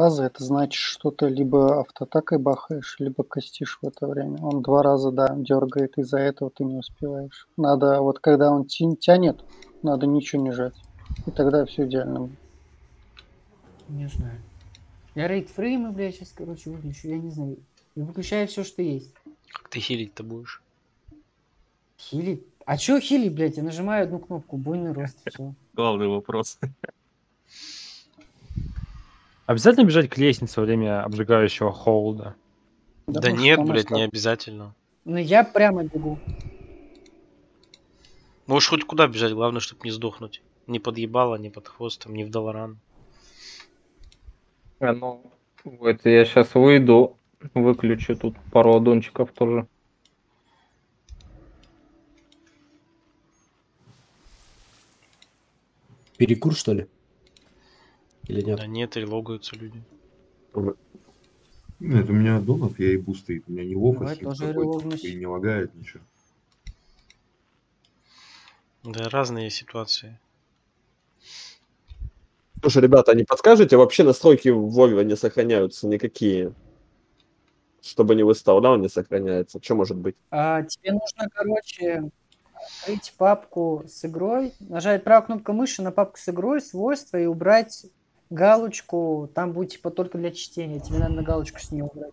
раза, это значит, что ты либо автоатакой бахаешь, либо костишь в это время. Он два раза, да, дергает, из-за этого ты не успеваешь. Надо, вот когда он тянет, надо ничего не жать. И тогда все идеально. Не знаю. Я рейд фреймы, блядь, сейчас, короче, выключу, я не знаю. И выключаю все, что есть. Как ты хилить-то будешь? Хилить? А чё хилить, блядь? Я нажимаю одну кнопку, буйный рост, все. Главный вопрос. Обязательно бежать к лестнице во время обжигающего холода? Да, да нет, блядь, не обязательно. Ну я прямо бегу. Можешь хоть куда бежать, главное, чтобы не сдохнуть. Не подъебало, не под хвостом, не в долларан. А, ну, вот я сейчас выйду, выключу тут пару аддончиков тоже. Перекур, что ли? Или нет? Да нет, и логаются люди. Нет, у меня донат, я и стоит. У меня не лов, а и не лагает ничего. Да, разные ситуации. Слушай, ребята, а не подскажете, вообще настройки в Вове не сохраняются никакие? Чтобы не выставлял, не сохраняется. Что может быть? А, тебе нужно, короче, открыть папку с игрой, нажать правую кнопку мыши на папку с игрой, свойства и убрать галочку. Там будет типа только для чтения. Тебе надо на галочку с нее убрать.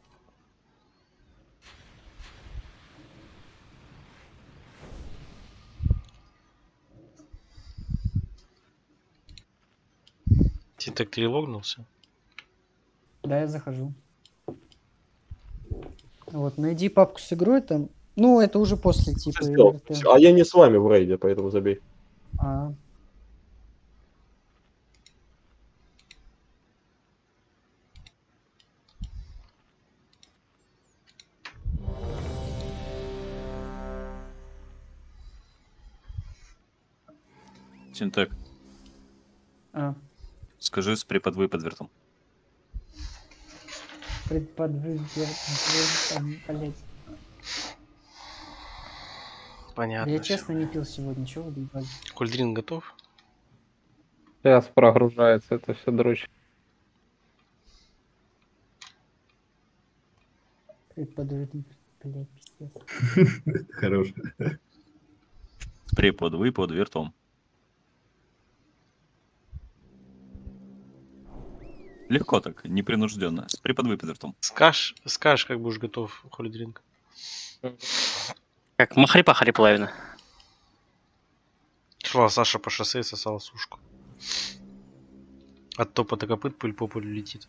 Ты так перелогнулся? Да, я захожу. Вот, найди папку с игрой там. Ну, это уже после типа. А я не с вами в рейде, поэтому забей. А. Синтек. А. Скажи с преподвы под вертом. Преподвы блядь. Понятно. Я честно не пил сегодня, чего вы? Кульдрин готов? Сейчас прогружается это все дрочь. Преподвы, блядь, пиздец. Хорош. Преподвы под вертом. Легко так, непринужденно. С преподвыпит ртом. Скажешь, скажешь, как будешь готов, холидринг. Как махари-пахари плавно. Шла Саша по шоссе и сосала сушку. От топота копыт пыль по полю летит.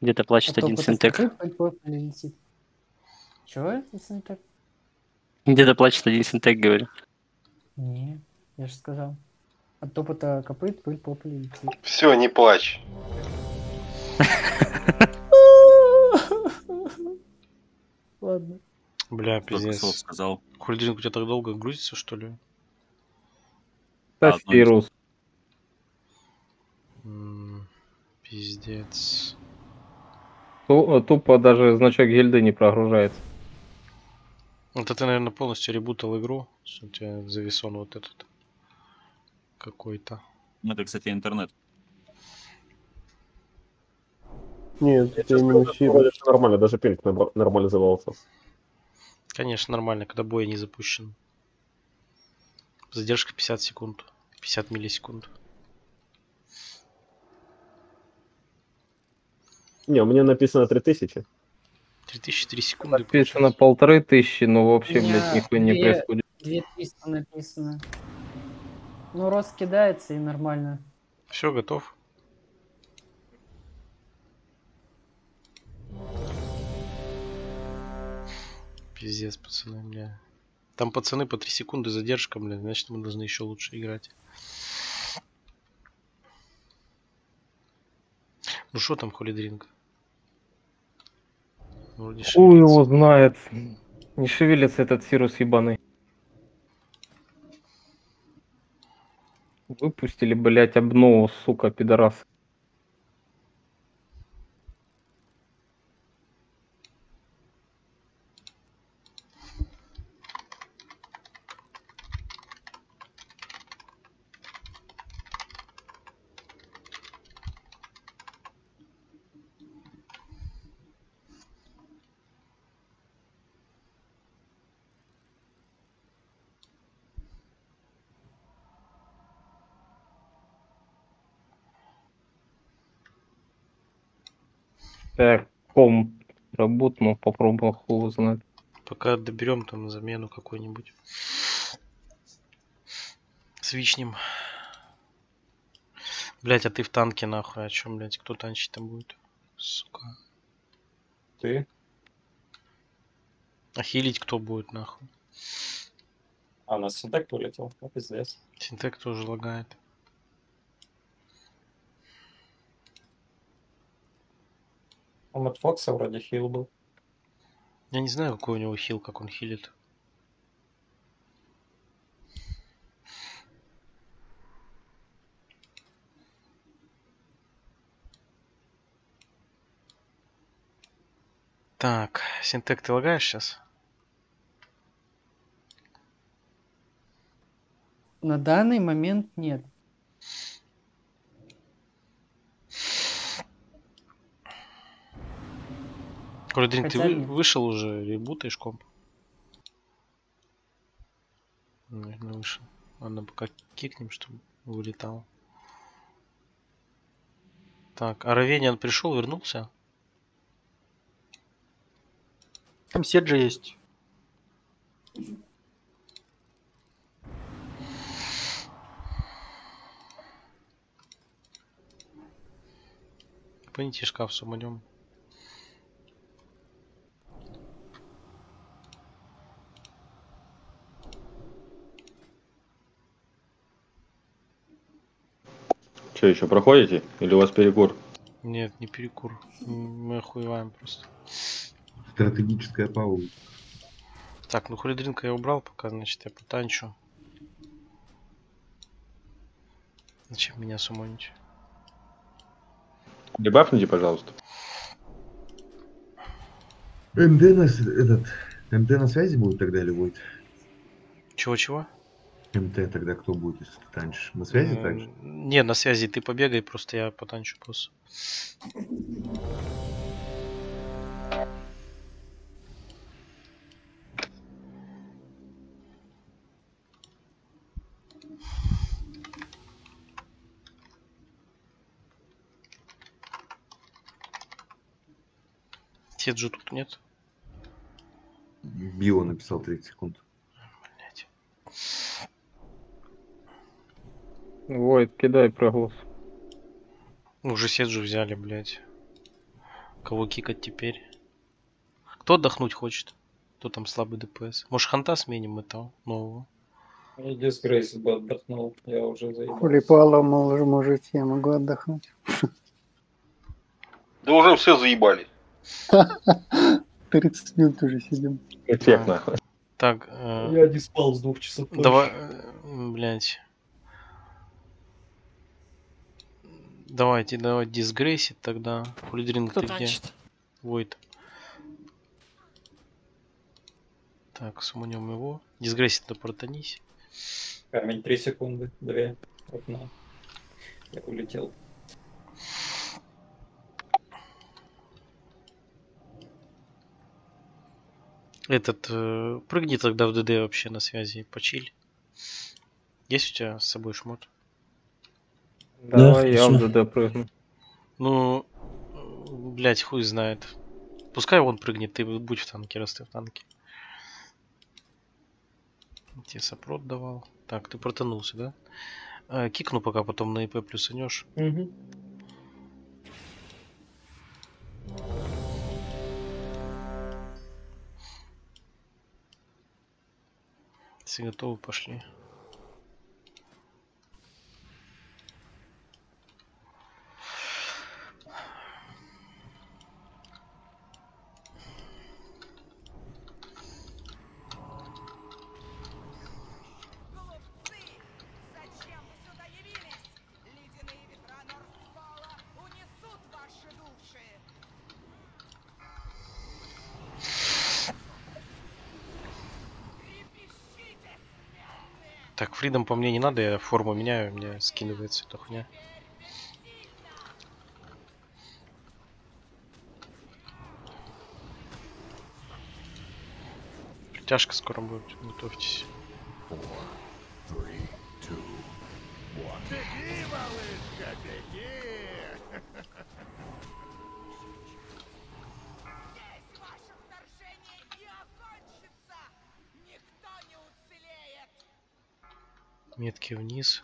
Где-то плачет От один синтек. Чего это синтек? Где-то плачет один синтек, говорю. Не, я же сказал. От топота копыт пыль по полю Все, не плачь. Ладно. Бля, пиздец. сказал. Хульдинг у тебя так долго грузится, что ли? Да, вирус. Пиздец. Тупо даже значок гильды не прогружается. Это ты, наверное, полностью ребутал игру, что у тебя зависон вот этот какой-то. Ну, это, кстати, интернет. Нет, это именно нормально, даже пинг нормализовался. Конечно, нормально, когда бой не запущен. Задержка 50 секунд, 50 миллисекунд. Не, у меня написано 3000. 3003 секунды. Написано полторы тысячи, но вообще, блядь, нихуя не происходит. 2300 написано. Ну, рост кидается и нормально. Все, готов. Пиздец, пацаны, бля. Там пацаны по 3 секунды задержка, бля, значит мы должны еще лучше играть. Ну что там, холидринг? Хуй его знает. Не шевелится этот сирус ебаный. Выпустили, блять, обнову, сука, пидорас. Так, ком работал, попробовал хуй узнать. Пока доберем там замену какую-нибудь. Свичнем. Блять, а ты в танке нахуй, о чем, блять, кто танчить там будет? Сука. Ты? А хилить кто будет нахуй? А, у нас синтек полетел, ну пиздец. Синтек тоже лагает. У Мэтт Фокса вроде хил был. Я не знаю, какой у него хил, как он хилит. Так, Синтек, ты лагаешь сейчас? На данный момент нет. Курдрин, ты Хотя вы- вышел уже, ребутаешь комп? Наверное, вышел. Ладно, пока кикнем, чтобы вылетал. Так, а Равениан пришел, вернулся? Там Седжи есть. Понесите шкаф с Что, еще проходите? Или у вас перекур? Нет, не перекур. Мы охуеваем просто. Стратегическая пауза. Так, ну хулидринка я убрал, пока, значит, я потанчу. Зачем меня сумонить? Дебафните, пожалуйста. МД на, с- этот, МТ на связи будет тогда или будет? Чего-чего? МТ тогда кто будет, если ты танчишь? На связи М, также? Не, на связи ты побегай, просто я потанчу босса. Теджи тут нет? Био написал 30 секунд. Войд, кидай проголос. Уже Седжу взяли, блять. Кого кикать теперь? Кто отдохнуть хочет? Кто там слабый ДПС? Может ханта сменим этого нового? И Дисгрейс бы отдохнул, я уже заебал. Хулипала, мол, можете, я могу отдохнуть. Да уже все заебали. 30 минут уже сидим. Эффект, нахуй. Так, э, Я не спал с двух часов. давай, э, блять. Давайте, давай дисгрейсит тогда. Хулидринг, Кто ты где? Войт. Так, суманем его. Дисгрейсит на протонись. Камень 3 секунды, 2, одна. Я улетел. Этот, э, прыгни тогда в ДД вообще на связи, почиль. Есть у тебя с собой шмот? Давай я в. ДД прыгну. Ну, блять, хуй знает. Пускай он прыгнет, ты будь в танке, раз ты в танке. Тебе сопрот давал. Так, ты протонулся, да? А, кикну пока, потом на ИП плюсанешь. Угу. Все готовы, пошли. Фридом по мне не надо, я форму меняю, мне скидывается эта хуйня. Притяжка скоро будет, готовьтесь. Метки вниз.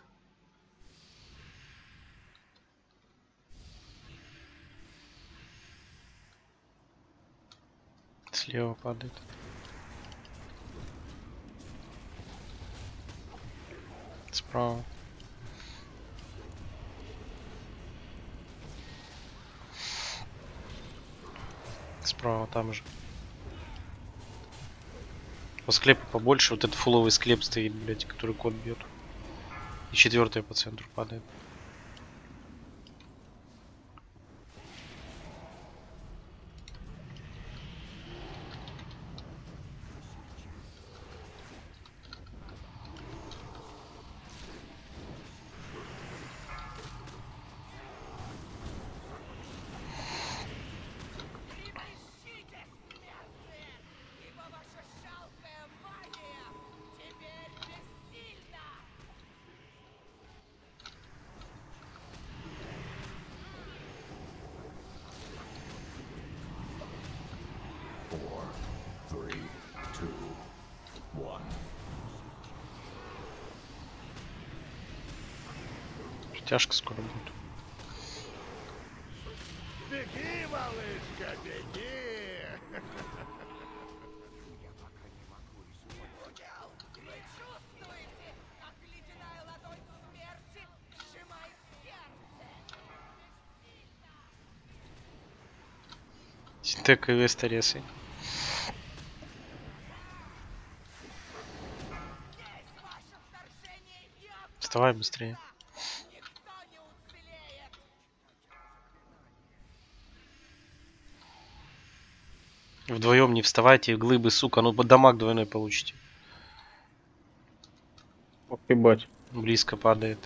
Слева падает. Справа. Справа там же. По склепу побольше. Вот этот фуловый склеп стоит, блядь, который кот бьет. И четвертая по центру падает. Тяжко скоро будет. Беги, малышка, беги! Вы чувствуете, как ледяная ладонь Вдвоем не вставайте, глыбы, сука, ну дамаг двойной получите. Ох ты, бать. Близко падает.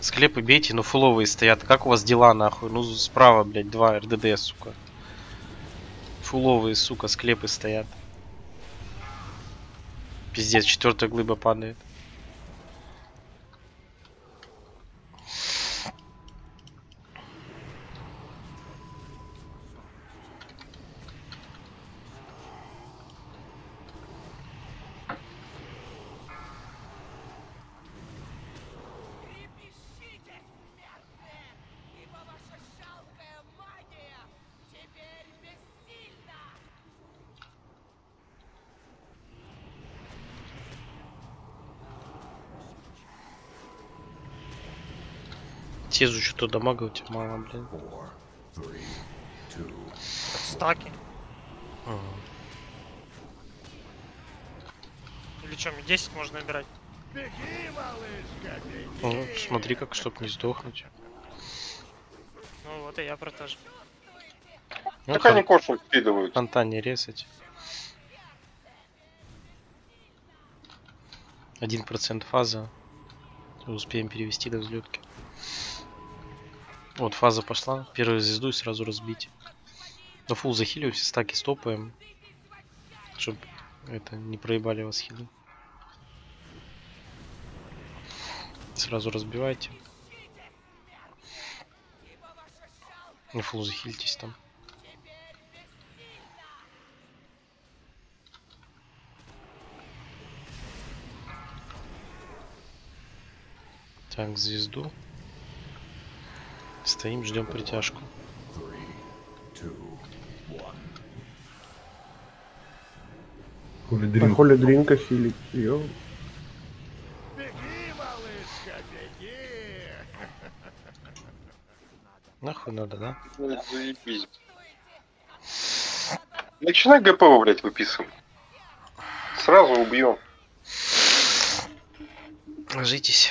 Склепы бейте, но фуловые стоят. Как у вас дела, нахуй? Ну, справа, блядь, два РДД, сука. Фуловые, сука, склепы стоят. Пиздец, четвертая глыба падает. Тезу что-то дамага у тебя мало, блин. Стаки. Ага. Или что, мне 10 можно набирать? Беги, малышка, беги! Ну, смотри, как чтоб не сдохнуть. Ну вот и я про то же. Ну, Так они кошу скидывают. Фонтан не резать. Один процент фаза. Успеем перевести до взлетки. Вот фаза пошла. Первую звезду и сразу разбить. Но фул захилю, все стаки стопаем. Чтоб это не проебали вас хилы. Сразу разбивайте. На фул захильтесь там. Так, звезду. Стоим, ждем притяжку. А дринк. Дринка хилит. Йо. Беги, малышка, беги! Нахуй надо, да? Ну, Заебись. Начинай ГПО, блядь, выписывать. Сразу убьем. Ложитесь.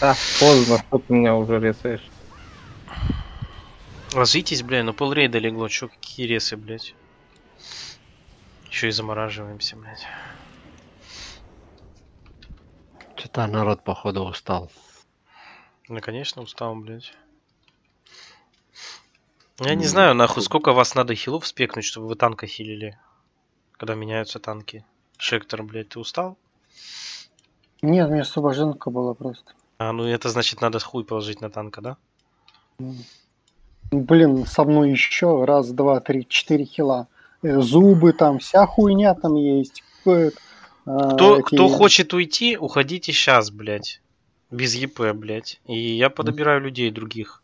А, поздно, что ты меня уже резаешь. Ложитесь, бля, ну пол рейда легло, чё, какие ресы, блядь. Еще и замораживаемся, блядь. Что-то народ, походу, устал. Ну, конечно, устал, блядь. Я не знаю, нахуй, сколько вас надо хилов спекнуть, чтобы вы танка хилили, когда меняются танки. Шектор, блядь, ты устал? Нет, у меня освобожденка была просто. А, ну это значит надо хуй положить на танка, да? Блин, со мной еще раз, два, три, четыре хила. Э, Зубы там, вся хуйня там есть. Э, а, Кто, эти- кто хочет уйти, уходите сейчас, блядь. Без ЕП, блядь. И я подобираю людей других.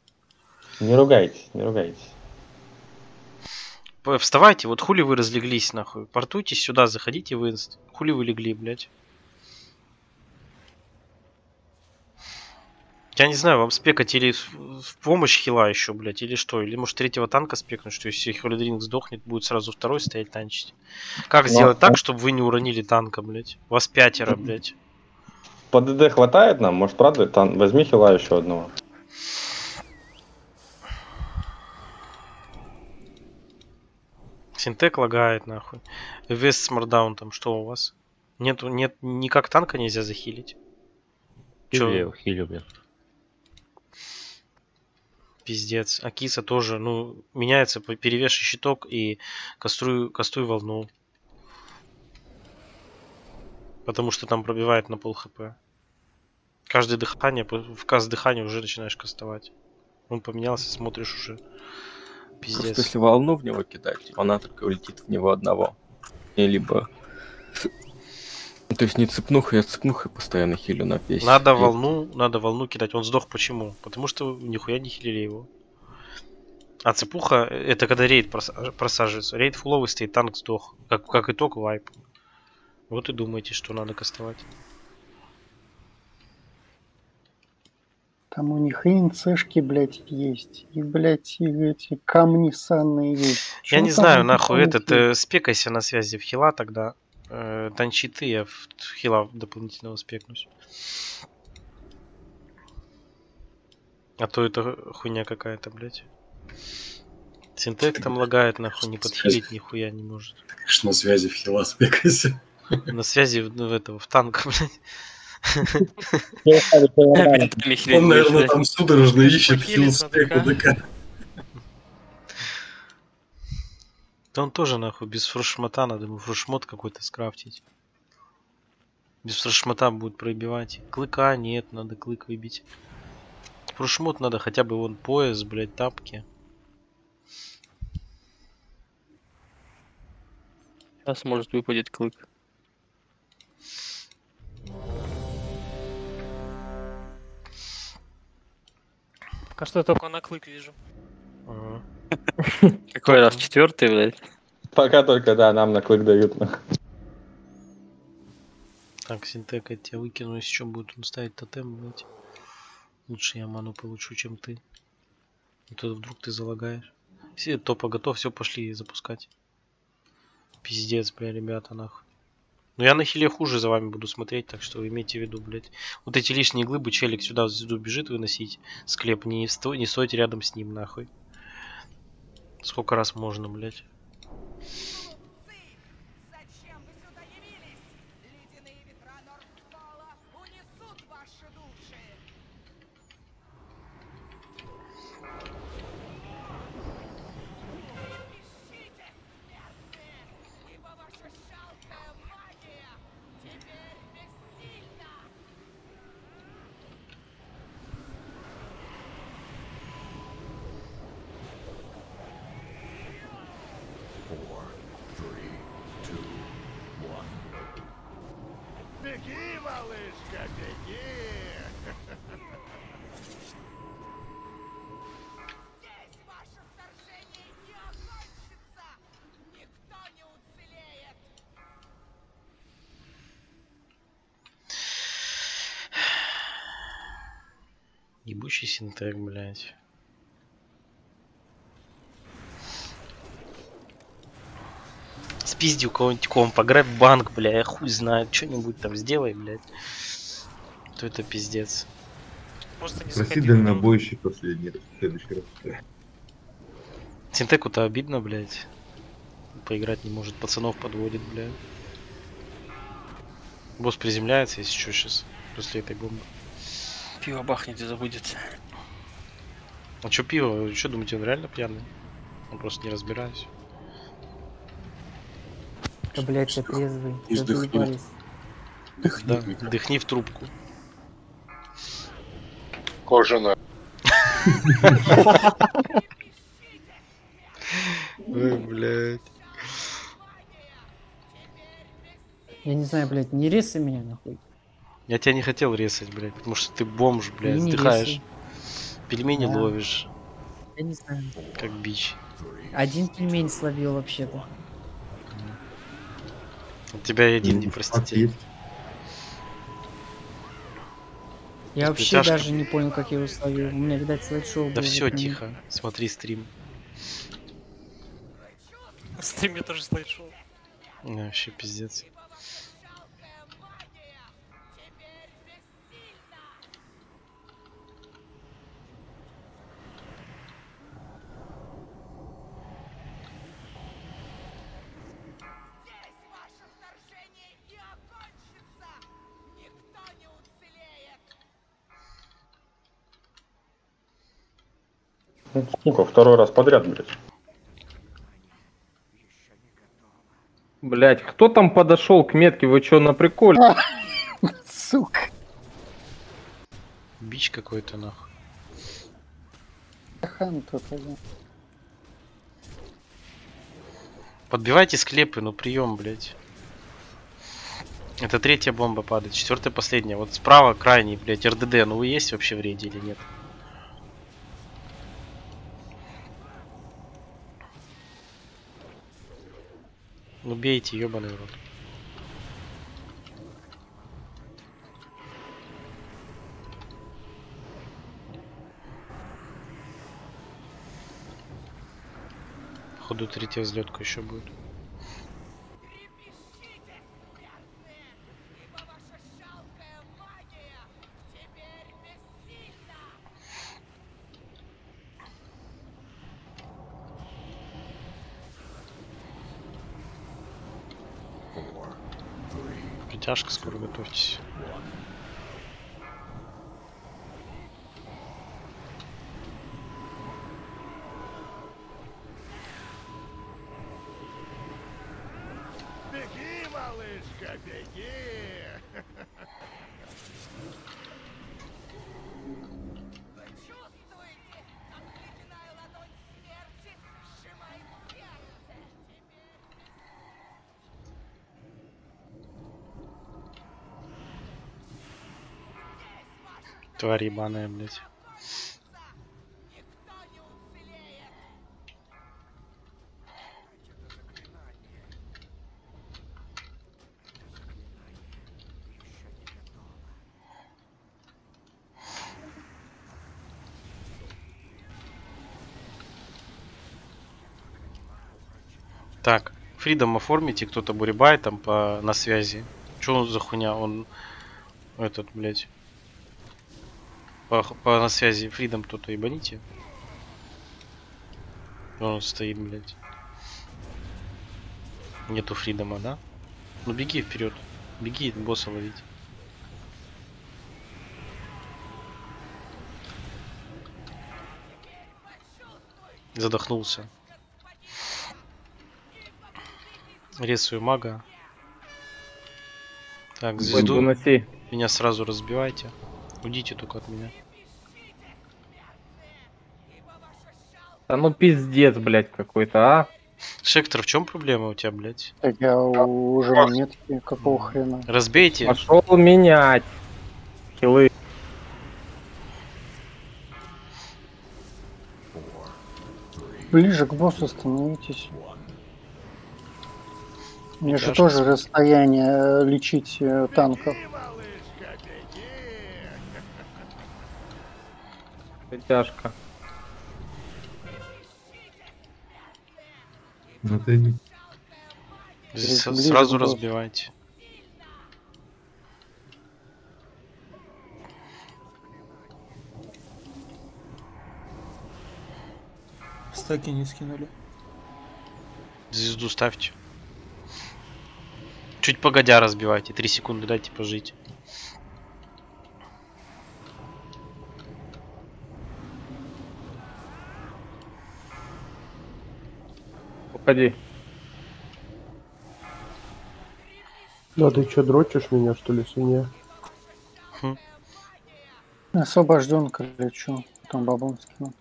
Не ругайтесь, не ругайтесь. Вставайте, вот хули вы разлеглись, нахуй. Портуйтесь сюда, заходите в инст. Хули вы легли, блядь. Я не знаю, вам спекать или в помощь хила еще, блядь, или что? Или может третьего танка спекнуть, что если Холодринг сдохнет, будет сразу второй стоять танчить. Как Ну, сделать так, а- чтобы вы не уронили танка, блядь? Вас пятеро, блядь. По ДД хватает нам? Может, правда? Там, возьми хила еще одного. Синтек лагает, нахуй. Вест с мордаунтом, что у вас? Нету, нет, никак танка нельзя захилить. Чё? Хилю я его, хилю, блин. Пиздец. Акиса тоже, ну, меняется, перевешивай щиток и каструю, кастуй волну. Потому что там пробивает на пол хп. Каждое дыхание, в каст дыхания уже начинаешь кастовать. Он поменялся, смотришь уже. Пиздец. Просто если волну в него кидать, она только улетит в него одного. И либо... Ну, То есть не цепнуха, я цепнухой постоянно хилю на весь. Надо И- волну, надо волну кидать. Он сдох почему? Потому что нихуя не хилили его. А цепуха это когда рейд проса- просаживается. Рейд фуловый стоит, танк сдох. Как, как итог вайп. Вот и думаете, что надо кастовать. Там у них и НЦшки, блядь, есть. И, блядь, и эти камни санные есть. Я Чё не знаю, нахуй этот, э, спекайся на связи в хила тогда. Э, танчи ты, я в хила дополнительного спекнусь. А то это хуйня какая-то, блядь. Синтек там лагает, нахуй, не подхилить нихуя не может. Конечно, на связи в хила спекайся. На связи в, в этого, в танка, блядь. Он, наверное, там судорожно ищет хил спеку ДК. Да он тоже нахуй без фрушмота надо ему фрушмот какой-то скрафтить. Без фрушмота будет пробивать. Клыка нет, надо клык выбить. Фрушмот надо хотя бы вон пояс, блядь, тапки. Сейчас может выпадет клык. Пока что только на клык вижу. Какой раз? Четвертый, блядь? Пока только, да, нам на клык дают. нахуй. Так, синтек, я тебя выкину, если что будет он ставить тотем, блядь. Лучше я ману получу, чем ты. А то вдруг ты залагаешь. Все, топа готов, все, пошли запускать. Пиздец, бля, ребята, нахуй. Но я на хиле хуже за вами буду смотреть, так что имейте в виду, блядь. Вот эти лишние глыбы, челик сюда в звезду бежит выносить. Склеп, не, сто- не стойте рядом с ним, нахуй. Сколько раз можно, блядь. Ебучий синтек, блядь. Спизди у кого-нибудь комп, пограбь банк, бля, я хуй знает, что-нибудь там сделай, блядь. То это пиздец. Просто не Проси дальнобойщик последний раз, в следующий раз. Синтеку-то обидно, блядь. Поиграть не может, пацанов подводит, блядь. Босс приземляется, если что, сейчас, после этой бомбы. Пиво бахнет и забудется. А чё пиво? Вы Что думаете, он реально пьяный? Он просто не разбираюсь. Да, блядь, я трезвый. И Да вдохни. заебались. Да, дыхни в трубку. Кожаная. Ой, блядь. Я не знаю, блядь, не резай меня нахуй. Я тебя не хотел резать, блядь, потому что ты бомж, блядь, Не вздыхаешь. резай. Пельмени Да. ловишь, Я не знаю. как бич. Один пельмень словил вообще-то. От тебя и один не простите. Я Это вообще тяжко. даже не понял, как я его словил. У меня, видать, слайд-шоу Да все, тихо. Смотри стрим. На стриме тоже слайд-шоу. Вообще пиздец. Сука, второй раз подряд, блядь. Блять, кто там подошел к метке? Вы что, на приколе? Сука. Бич какой-то нахуй. Хан тут один. Подбивайте склепы, ну прием, блядь. Это третья бомба падает, четвертая последняя. Вот справа крайний, блядь, РДД. Ну вы есть вообще в рейде или нет? Ну бейте, ебаный рот. Походу третья взлетка еще будет. Притяжка, скоро готовьтесь. Тварь ебаная, блядь. Так, Фридом оформите, кто-то бурибай там по на связи. Че он за хуйня? Он этот, блядь. По, по на связи Фридом кто-то ебаните. Он стоит, блядь. Нету Фридома, да? Ну беги вперед. Беги босса ловить. Задохнулся. Рисую мага. Так, звезду. Меня сразу разбивайте. Уйдите только от меня. Да ну пиздец, блядь, какой-то, а? Шектор, в чем проблема у тебя, блядь? Так я уже на метке, какого хрена? Разбейте. Пошел менять. Хилы. Ближе к боссу становитесь. Мне же тоже расстояние э, лечить э, танков. Тяжко. Ну ты не- С- Ближе сразу боссу. разбивайте. Стаки не скинули. Звезду ставьте. Чуть погодя разбивайте. Три секунды дайте пожить. Уходи. Да ты что, дрочишь меня, что ли, свинья? Освобожденка лечу. там бабон скинул.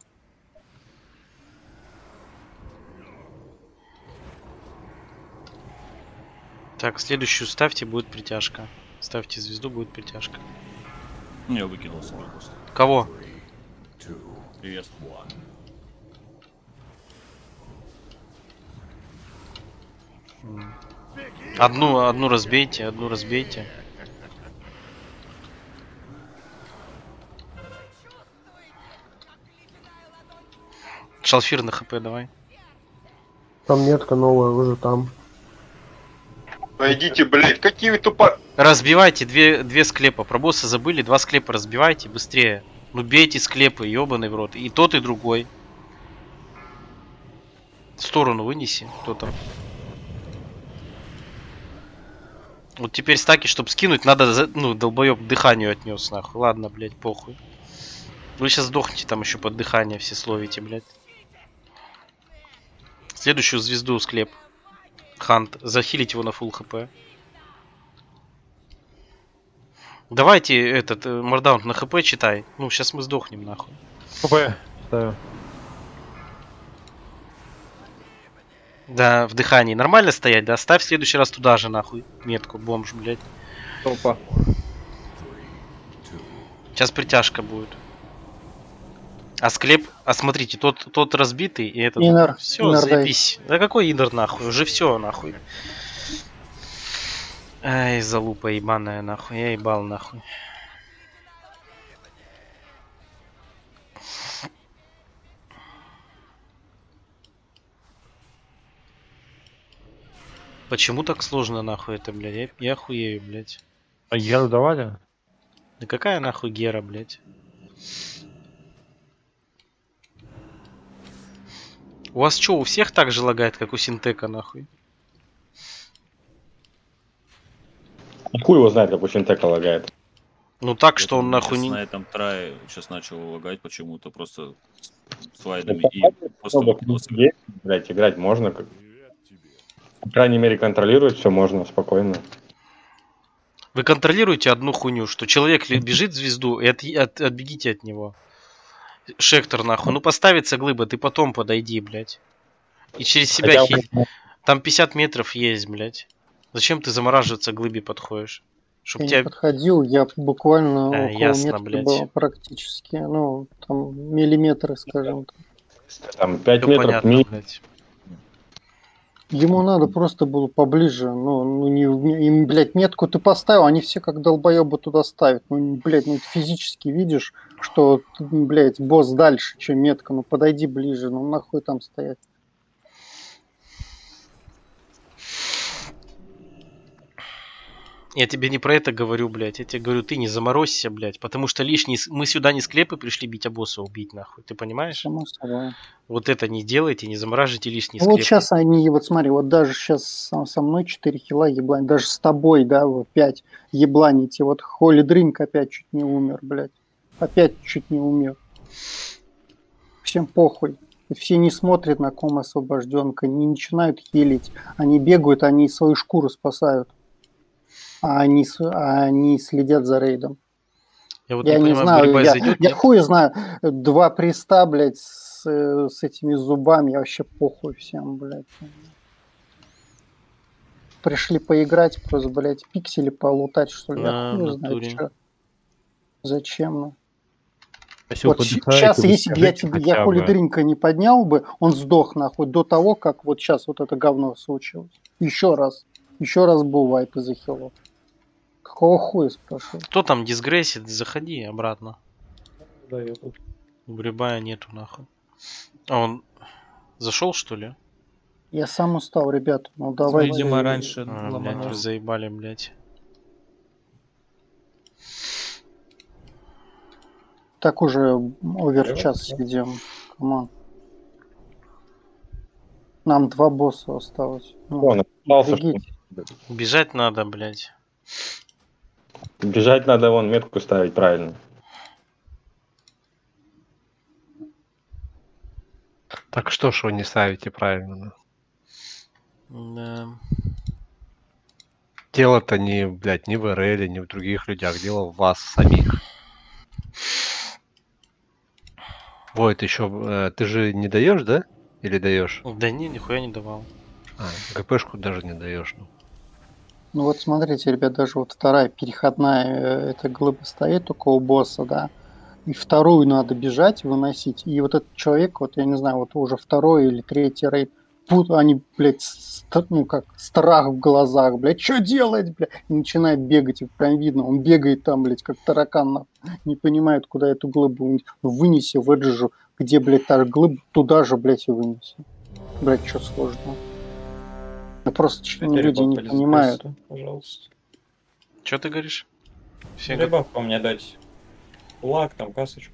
Так, следующую ставьте, будет притяжка. Ставьте звезду, будет притяжка. Я выкинул свой. Кого? Привет. Одну, одну разбейте, одну разбейте. Шалфир на хп давай. Там метка новая уже там. Пойдите, блядь, какие вы тупо... Разбивайте две, две склепа. Про босса забыли, два склепа разбивайте быстрее. Ну бейте склепы, ебаный в рот. И тот, и другой. В сторону вынеси, кто там. Вот теперь стаки, чтобы скинуть, надо, ну, долбоеб дыханию отнес, нахуй. Ладно, блядь, похуй. Вы сейчас сдохнете там еще под дыхание все словите, блядь. Следующую звезду склеп. Хант. Захилить его на фул хп. Давайте этот э, мордаунт на хп читай. Ну, сейчас мы сдохнем, нахуй. ПП ставю. Да, в дыхании. Нормально стоять, да? Ставь в следующий раз туда же, нахуй. Метку, бомж, блядь. Опа. Сейчас притяжка будет. А склеп, а смотрите, тот, тот разбитый и этот. Иннер, Все, иннер дай. заебись. Да какой иннер нахуй? Уже все нахуй. Ай, залупа ебаная нахуй. Я ебал нахуй. Почему так сложно нахуй это, блядь? Я, я хуею, блядь. А Геру давали? Да какая нахуй Гера, блядь? У вас что, у всех так же лагает, как у Синтека, нахуй? Хуй его знает, как у Синтека лагает. Ну так, что он нахуй не... на этом трае сейчас начал лагать почему-то просто слайдами Ну, и просто блядь, играть можно. Как... По крайней мере, контролировать все можно спокойно. Вы контролируете одну хуйню, что человек бежит в звезду, и от- от- отбегите от него. Шектор, нахуй. Ну поставится глыба, ты потом подойди, блядь. И через себя Хотя хи- Там 50 метров есть, блядь. Зачем ты замораживаться глыбе подходишь? Чтоб Я тебя... не подходил, я буквально А, около ясно, метра блядь. был практически. Ну, там миллиметры, скажем так. Там 5 Всё метров понятно, ми- блядь. Ему надо просто было поближе. Ну, ну не, им, блядь, метку ты поставил, они все как долбоебы туда ставят. Ну, блядь, ну ты физически видишь, что, блядь, босс дальше, чем метка. Ну подойди ближе, ну нахуй там стоять. Я тебе не про это говорю, блядь. Я тебе говорю, ты не заморозься, блядь. Потому что лишний... Мы сюда не склепы пришли бить, а босса убить, нахуй. Ты понимаешь? Само собой. Вот это не делайте, не замораживайте лишний Ну, вот склеп. сейчас они, вот смотри, вот даже сейчас со, мной 4 хила еблань, даже с тобой, да, вот 5 ебланите. Вот Холли Дринк опять чуть не умер, блядь. Опять чуть не умер. Всем похуй. Все не смотрят на ком освобожденка, не начинают хилить. Они бегают, они свою шкуру спасают. А они, а они следят за рейдом. Я вот я не не понимаю, знаю, я, зайдет, я нет? хуй знаю. Два приста, блядь, с, с этими зубами, я вообще похуй всем, блядь. Пришли поиграть, просто, блядь, пиксели полутать, что ли, я хуй знаю, чё. Зачем, ну? Если Вот сейчас, если бы я тебе, я хули дринка не поднял бы, он сдох нахуй до того, как вот сейчас вот это говно случилось. Еще раз. Еще раз был вайп из-за хилов. Какого хуя спрашиваю? Кто там дисгрессит? Заходи обратно. Да, я тут. Грибая нету, нахуй. А он зашел, что ли? Я сам устал, ребята. Ну давайте. Видимо, раньше А, блядь, вы ломанулся. заебали, блядь. Так уже овер час сидим. Команд. Нам два босса осталось. Ну. Бежать надо, блядь. Бежать надо вон метку ставить правильно. Так что ж вы не ставите правильно? Да. Дело-то не, блядь, не в РЛ, не в других людях, дело в вас самих. Войт, еще ты же не даешь, да? Или даешь? Да не, нихуя не давал. А, ГПшку даже не даешь. Ну. Ну вот смотрите, ребят, даже вот вторая переходная э, эта глыба стоит только у босса, да, и вторую надо бежать, выносить, и вот этот человек, вот я не знаю, вот уже второй или третий рейд, пут, они, блядь, ст- ну как, страх в глазах, блядь, что делать, блядь, и начинает бегать, и прям видно, он бегает там, блядь, как таракан, не понимает, куда эту глыбу вынеси в Эджижу, где, блядь, та глыба, туда же, блядь, и вынеси. Блядь, что сложно. Ну, просто что люди не понимают. Пожалуйста. Что ты говоришь? Все Прибавку мне дать. Лак, там, касочку.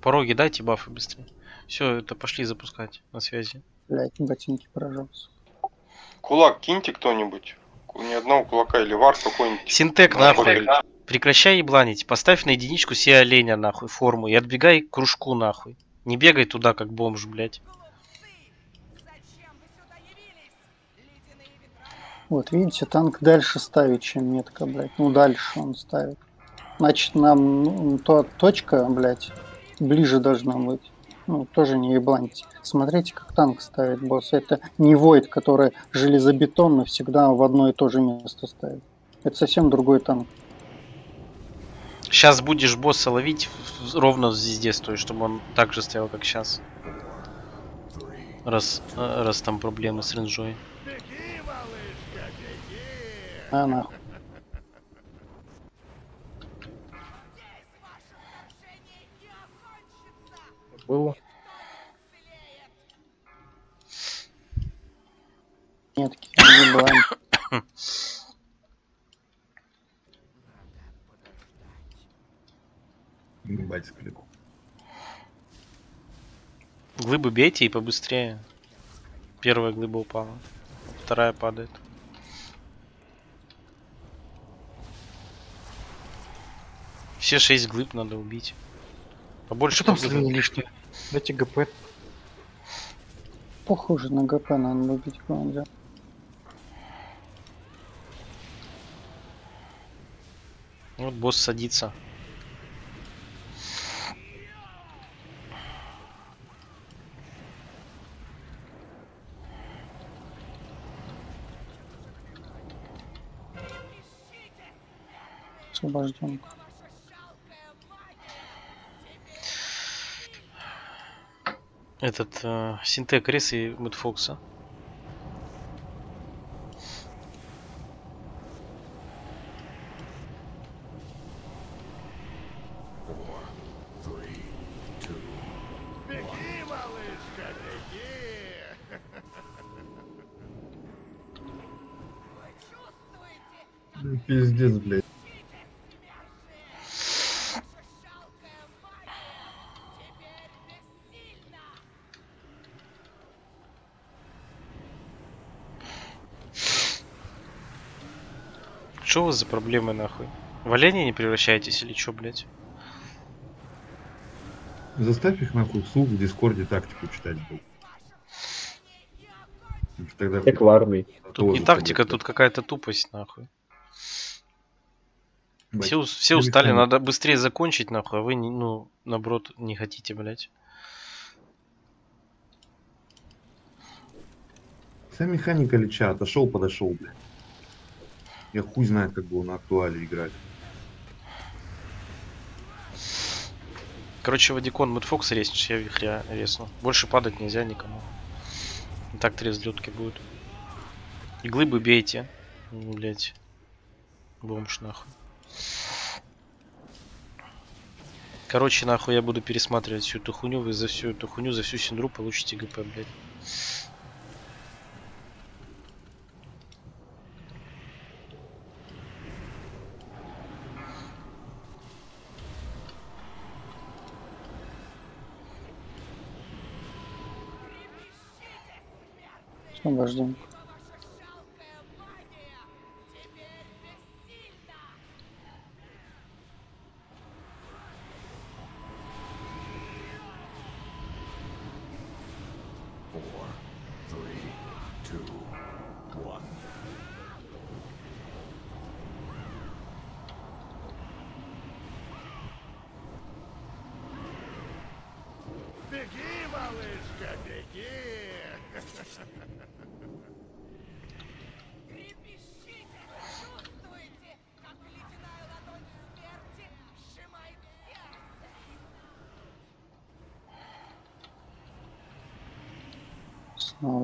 Пороги дайте бафы быстрее. Все, это пошли запускать на связи. Блядь, ботинки, пожалуйста. Кулак киньте кто-нибудь. Ни одного кулака или вар какой-нибудь. Синтек, Ну, нахуй. блядь. Прекращай ебланить. Поставь на единичку себе оленя, нахуй, форму. И отбегай к кружку, нахуй. Не бегай туда, как бомж, блядь. Вот, видите, танк дальше ставит, чем метка, блядь. Ну, дальше он ставит. Значит, нам ну, то, точка, блядь, ближе должна быть. Ну, тоже не ебланьте. Смотрите, как танк ставит босс. Это не Войд, который железобетонно всегда в одно и то же место ставит. Это совсем другой танк. Сейчас будешь босса ловить ровно в звезде стой, чтобы он так же стоял, как сейчас. Раз, э, раз там проблемы с ренжой. А, нахуй. Было. Метки, не еблань. Ебать склеп. Глыбы бейте и побыстрее. Первая глыба упала. Вторая падает. Все шесть глыб надо убить. Побольше Что там слили лишнее? Дайте ГП. Похоже на ГП надо убить командира. Вот босс садится. Освобожден. Этот э, Синтек Рис и. Беги, Что у вас за проблемы нахуй? В оленя не превращаетесь или что, блядь? Заставь их нахуй вслух в Дискорде тактику читать. блядь. Тогда Как в армии. Тут не тактика, тут какая-то тупость, нахуй. Все, ус- все устали, надо быстрее закончить, нахуй, а вы, не, ну, наоборот, не хотите, блядь. Вся механика Лича отошел, подошел, блядь. Я хуй знает, как было на актуале играть. Короче, Вадикон Мэтфокс резнешь, я вихря резну. Больше падать нельзя никому. И так три взлетки будут. И глыбы бейте. Ну, Блять. Бомж нахуй. Короче, нахуй я буду пересматривать всю эту хуйню. Вы за всю эту хуйню, за всю синдру получите ГП, блядь. Освобожден.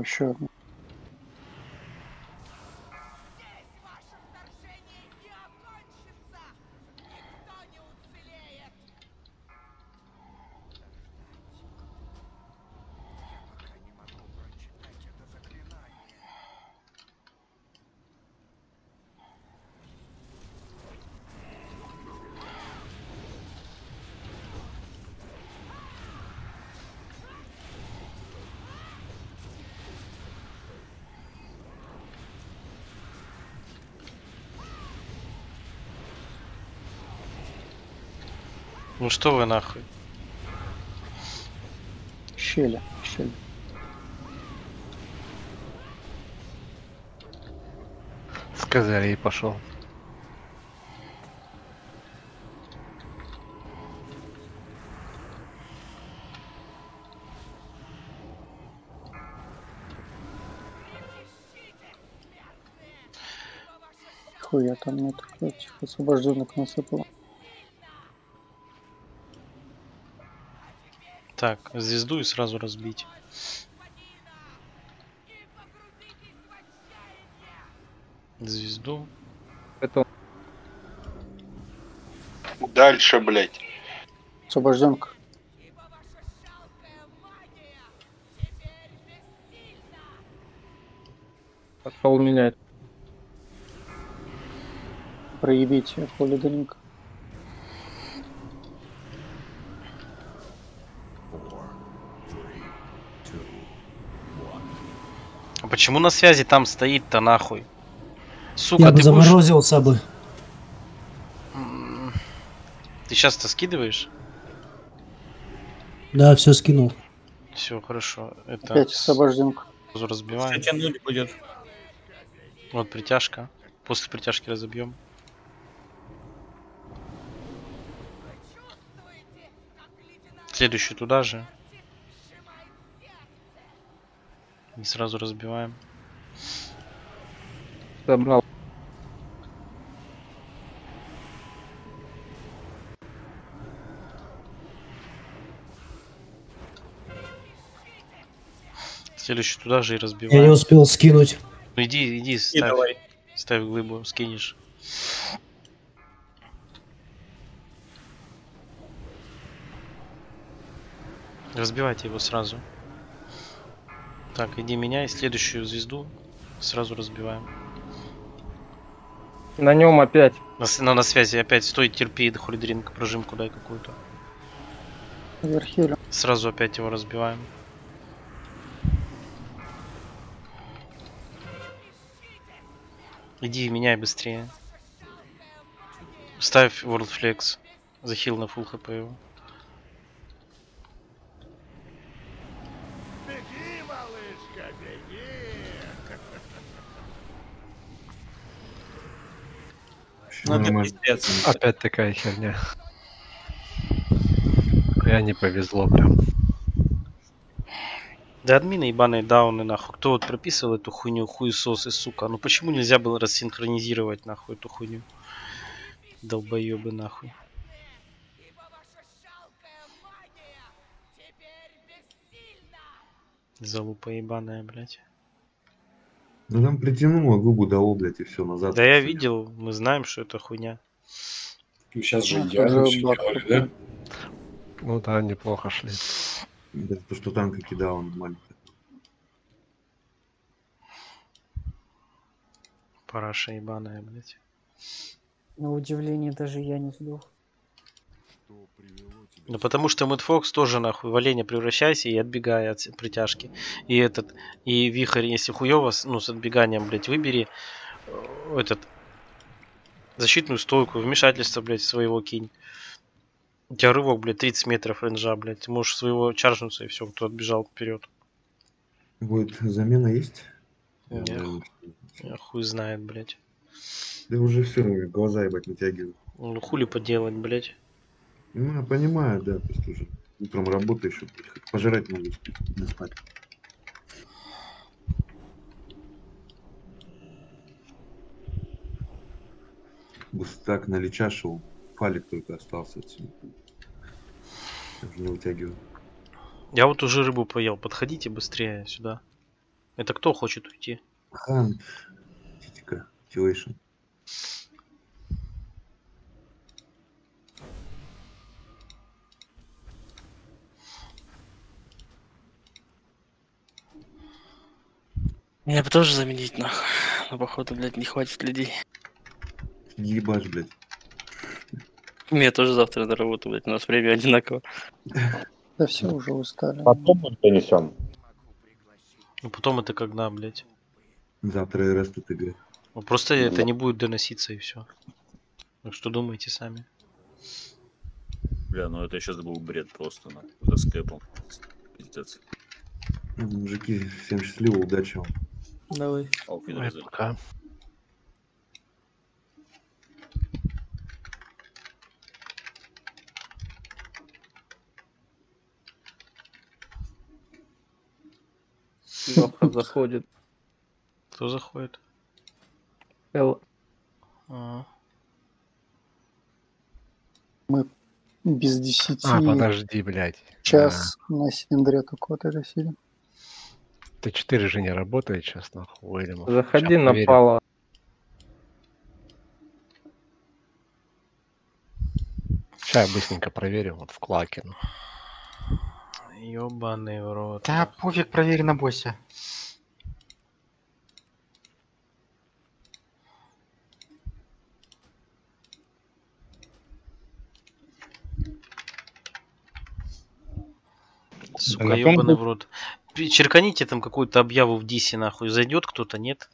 durchschirmen Ну что вы нахуй? Щели, щели. Сказали и пошел. Хуя там нет этих освобожденных насыпало. Так, звезду и сразу разбить. Звезду. Это Дальше, блядь. Освобожденка. пошел менять. Проебите холиденька. А почему на связи там стоит-то нахуй? Сука, Я бы ты будешь... заморозился бы. М, Ты сейчас-то скидываешь? Да, все скинул. Все, хорошо. Это Опять освобожденка. сразу разбиваем. Кстати, нуль будет. Вот притяжка. После притяжки разобьем. Следующую туда же. И сразу разбиваем. Забрал. Следующую туда же и Я разбиваем. не успел скинуть. Ну иди, иди, ставь. давай. Ставь глыбу, скинешь. Разбивайте его сразу. Так, иди меняй следующую звезду. Сразу разбиваем. На нем опять. На, но на связи опять стой, терпи, хулидринг, прожимку дай какую-то. Верхилю. Сразу опять его разбиваем. Иди, меняй быстрее. Ставь World Flex. Захил на full хп его. Ну пиздец. Опять такая херня. Я не повезло прям. Да админы ебаные дауны нахуй. Кто вот прописывал эту хуйню, хуесосы, сука. Ну почему нельзя было рассинхронизировать нахуй эту хуйню? Долбоебы нахуй. Залупа ебаная, блядь. Ну там притянуло губу дало, блядь, и все назад. Да я видел, мы знаем, что это хуйня. Ну, сейчас же Ну, идеально все делали, да? Ну да, неплохо шли. Да, потому что танка кидал нормально. Параша ебаная, блядь. На удивление даже я не сдох. Ну потому что Мэтт Фокс тоже нахуй в оленя превращайся и отбегай от притяжки. И этот, и вихрь, если хуёво, с- ну с отбеганием, блядь, выбери э, этот защитную стойку, вмешательство, блядь, своего кинь. У тебя рывок, блядь, 30 метров ренжа, блядь. Ты можешь своего чаржнуться и все, кто отбежал вперед. Будет замена есть? Я, Я ху- я хуй знает, блядь. Да уже все, глаза ебать натягиваю. Ну хули поделать, блядь. Ну, я понимаю, да, просто уже Утром хоть пожрать могу, да спать. Густак на Лича шел, фалик только остался отсюда. Уже не вытягиваю. Я вот уже рыбу поел. Подходите быстрее сюда. Это кто хочет уйти? Хан, Титика, Тилейшн. Меня бы тоже заменить, нахуй. Но походу, блядь, не хватит людей. Ебашь, блядь. Мне тоже завтра на работу, блядь, у нас время одинаково. Да все уже устали. Потом донесем. Ну потом это когда, блядь? Завтра РС тут играет. Ну, просто это не будет доноситься и все. Ну что думаете сами? Бля, ну это сейчас был бред просто, на за скайпом. Пиздец. Мужики, всем счастливо, удачи вам. Давай. Auf Ой, Wiedersehen. пока. Леха заходит. Кто заходит? Эл. А, Мы без десяти А, подожди, блядь. час на Синдре только вот это сидим. Т4 же не работает сейчас, нахуй. Уильямов. Заходи Щас на проверим. пала. Сейчас быстренько проверим, вот в Клакен. Ёбаный в рот. Да пофиг, проверь на боссе. Сука, ёбаный в рот. Черканите там какую-то объяву в Дисе, нахуй. Зайдет кто-то, нет?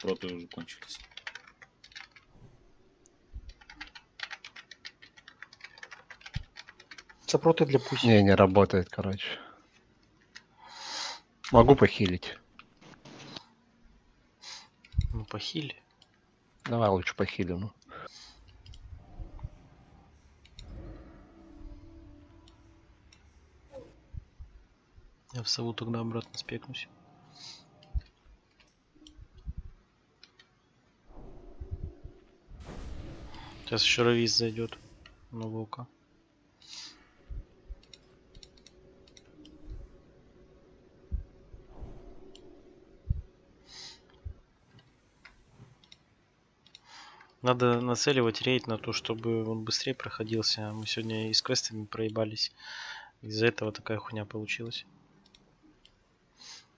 Проты уже кончились. Сопроты для пуси. Не, не работает, короче. Могу похилить. Ну, похили. Давай лучше похилим. Я в сову тогда обратно спекнусь. Сейчас еще равис зайдет на волка. Надо нацеливать рейд на то, чтобы он быстрее проходился. Мы сегодня и с квестами проебались. Из-за этого такая хуйня получилась.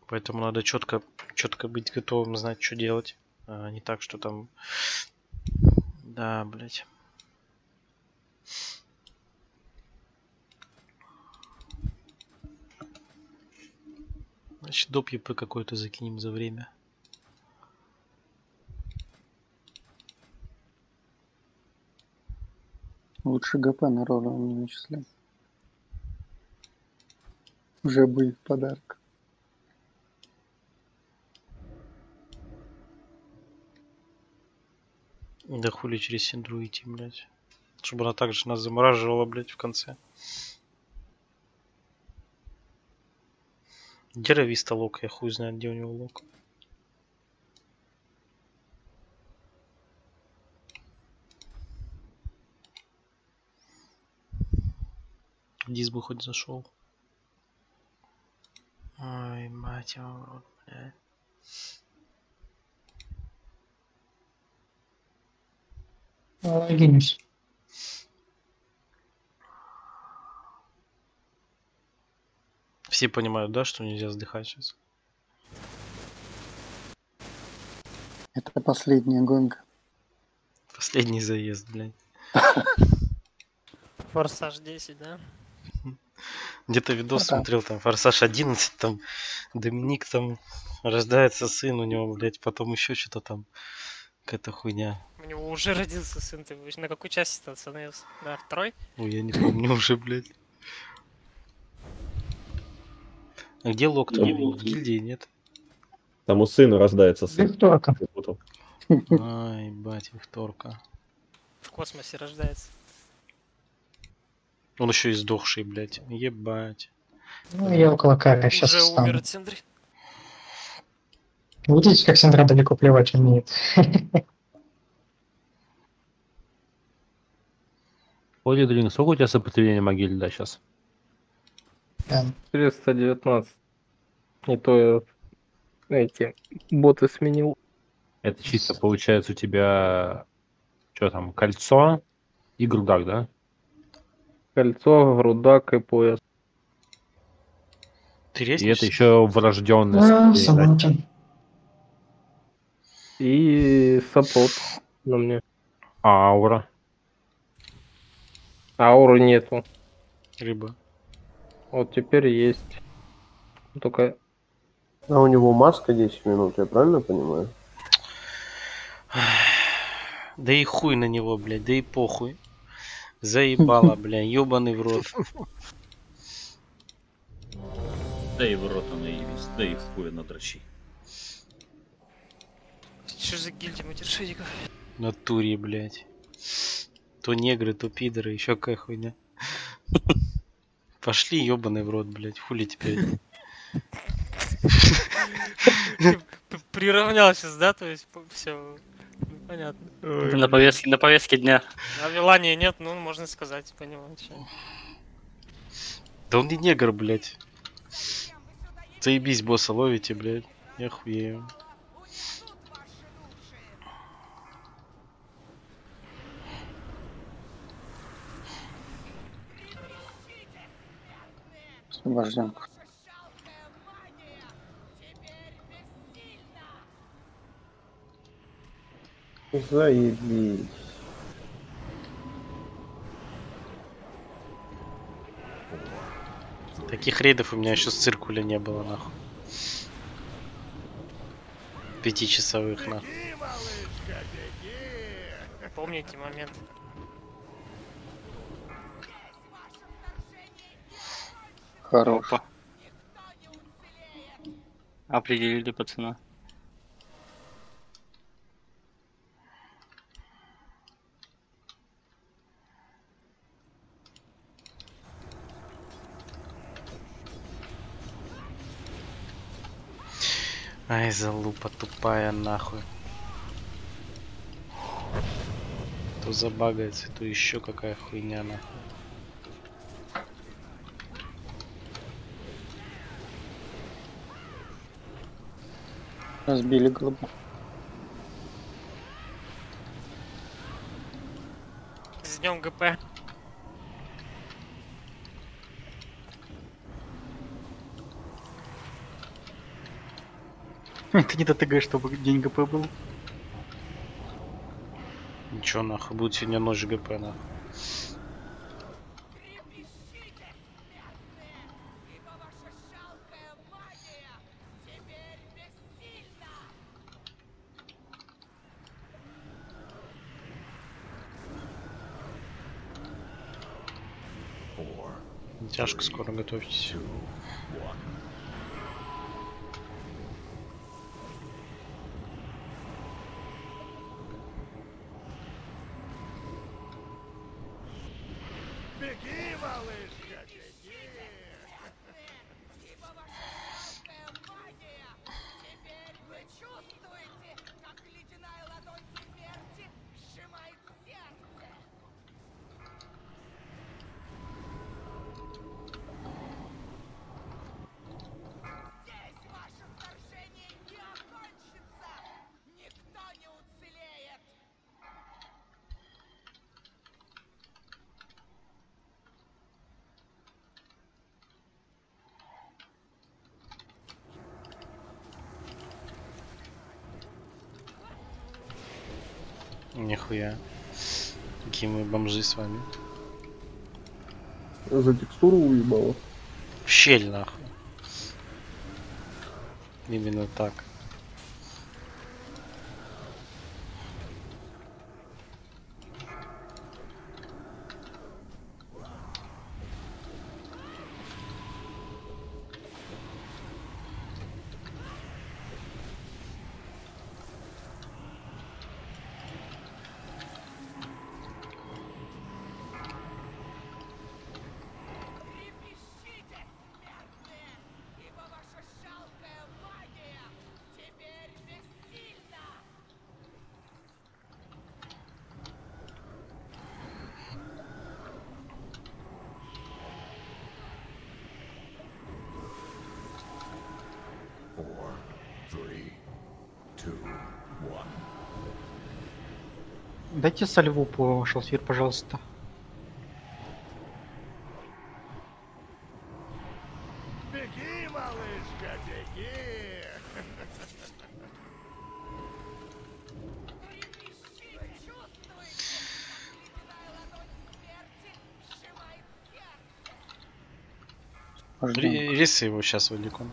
Поэтому надо четко, четко быть готовым, знать, что делать. А не так, что там... Да, блять. Значит, доп ЕП какой-то закинем за время. Лучше ГП на он не начислять. Уже будет подарок. Да хули через Синдру идти, блядь. Чтобы она также нас замораживала, блядь, в конце. Где Рависта лок? Я хуй знает, где у него лок. Дис бы хоть зашел. Ой, мать его, блядь. Логинюсь. Все понимают, да, что нельзя вздыхать сейчас? Это последняя гонка. Последний заезд, блядь. Форсаж 10, да? Где-то видос Да. смотрел, там, Форсаж 11, там, Доминик, там, рождается сын у него, блядь, потом еще что-то там, какая-то хуйня. У него уже родился сын, ты на какой части ты остановился? На второй? Ой, я не помню уже, блядь. А где лок-то? В гильдии нет? Там у сына рождается сын. Перепутал. Ай, ебать, Викторка. В космосе рождается. Он еще и сдохший, блядь. Ебать. Ну, я около капя сейчас Уже встану. умер от Синдри. Видите, как Сандра далеко плевать умеет. Оли, Дрин, сколько у тебя сопротивления могиле, да, сейчас? 419. Не то я эти боты сменил. Это чисто получается у тебя что там, кольцо и грудак, да? Кольцо, грудак и пояс. Ты И это еще врожденность. Согласен. И саппорт на мне. А аура. Ауры нету. Рыба. Вот теперь есть. Только А у него маска 10 минут, я правильно понимаю? Да и хуй на него, блядь, да и похуй. Заебало, бля, ебаный в рот. Да и в рот она явись, да и хуя надрочи. Что за гильдия матершинников? В натуре, блядь. То негры, то пидоры, еще какая хуйня. Пошли ебаный в рот, блядь, хули теперь. Ты п- приравнял сейчас, да? То есть все понятно. На повестке, на повестке дня. А Вилании нет, ну можно сказать, понимаете. Да он не негр, блядь. Заебись, босса ловите, блядь. Я хуею. Освобожден. Заебись. Таких рейдов у меня еще с циркуля не было, нахуй. Пятичасовых, нахуй. Помните момент. Хорош. Опа. Определили пацана. Ай, залупа тупая, нахуй. То забагается, то еще какая хуйня, нахуй. Разбили глыбу. С днем ГП. Это не ДТГ, чтобы день ГП был. Ничего, нахуй, будет сегодня ночь ГП, нахуй. Тяжко скоро готовьтесь. Беги, малышка, Нихуя. Какие мы бомжи с вами. За текстуру уебало. В щель, нахуй. Именно так. Дайте со льву по шалфир, пожалуйста. Беги, малышка, беги! Ри- Рисы его сейчас валиком.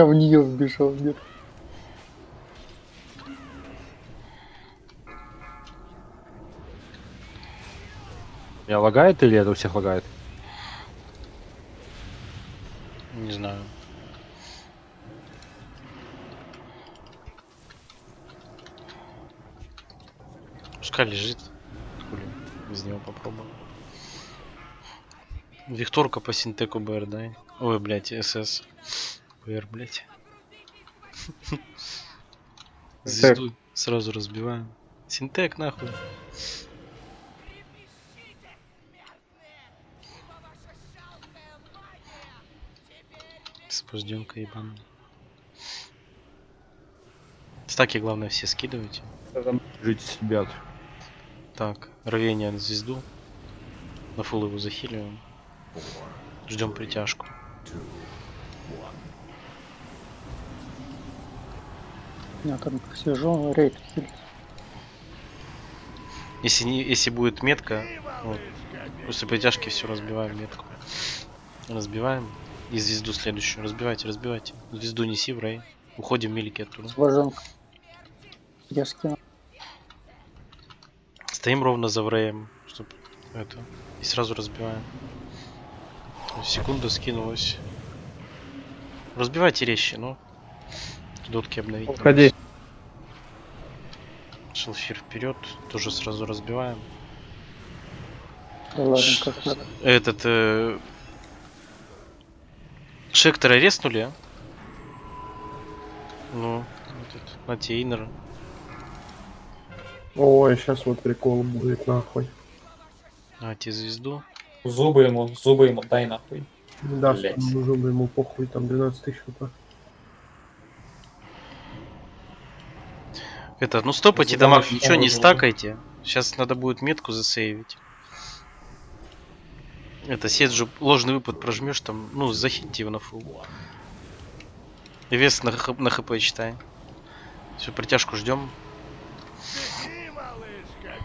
Прям в нее вбежал, нет. Меня лагает или это у всех лагает? Не знаю. Пускай лежит. Хули, из него попробуем. Викторка по синтеку БР, да? Ой, блядь, СС. БР, блядь. Звезду сразу разбиваем. Синтек нахуй. Спужденка ебаная. Стаки главное все скидывайте. Жить себя. Так, рвение на звезду. На фул его захиливаем. Ждем притяжку. Я там сижу, рейд. Если, не, если будет метка, вот, после притяжки все разбиваем метку. Разбиваем. И звезду следующую. Разбивайте, разбивайте. Звезду неси в рей. Уходим милики оттуда. Сложенка. Я скину. Стоим ровно за вреем, чтоб это. И сразу разбиваем. Секунда скинулась. Разбивайте резче, ну. Дотки обновить. Уходи. Шелфир вперед, тоже сразу разбиваем. Ладно, Ш- как надо. Этот э... Шектора реснули, а? Ну, этот, на Тейнера. Ой, сейчас вот прикол будет нахуй. Тебе звезду. Зубы ему, зубы ему, дай нахуй. Да, Блядь. зубы ему похуй, там 12 тысяч упа. Это, ну стопайте дамаг, ничего не стакайте. Сейчас надо будет метку засейвить. Это Седжу ложный выпад прожмешь там, ну захитьте его на фул. И вес на, х- на хп читай. Все, притяжку ждем.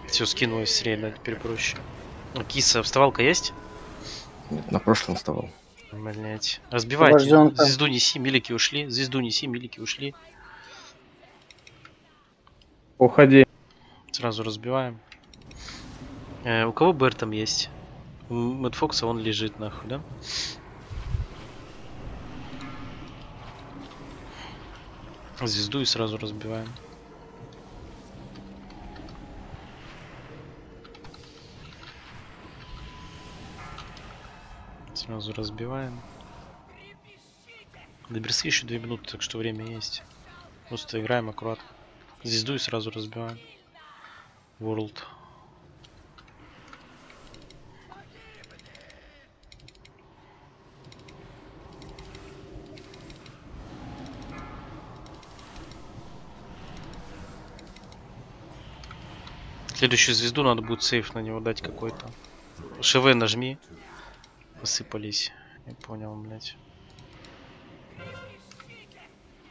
Все, скинулось средно, теперь проще. А, Киса, вставалка есть? Нет, на прошлом вставал. Блять. Разбивайте. Звезду неси, милики ушли. Звезду неси, милики ушли. Уходи. Сразу разбиваем. Э, у кого БР там есть? У Фокса он лежит нахуй, да? Звезду и сразу разбиваем. Сразу разбиваем. До берсы еще 2 минуты, так что время есть. Просто играем аккуратно. Звезду и сразу разбиваем. World. Следующую звезду надо будет сейф на него дать какой-то. ШВ нажми. Посыпались. Не понял, блять.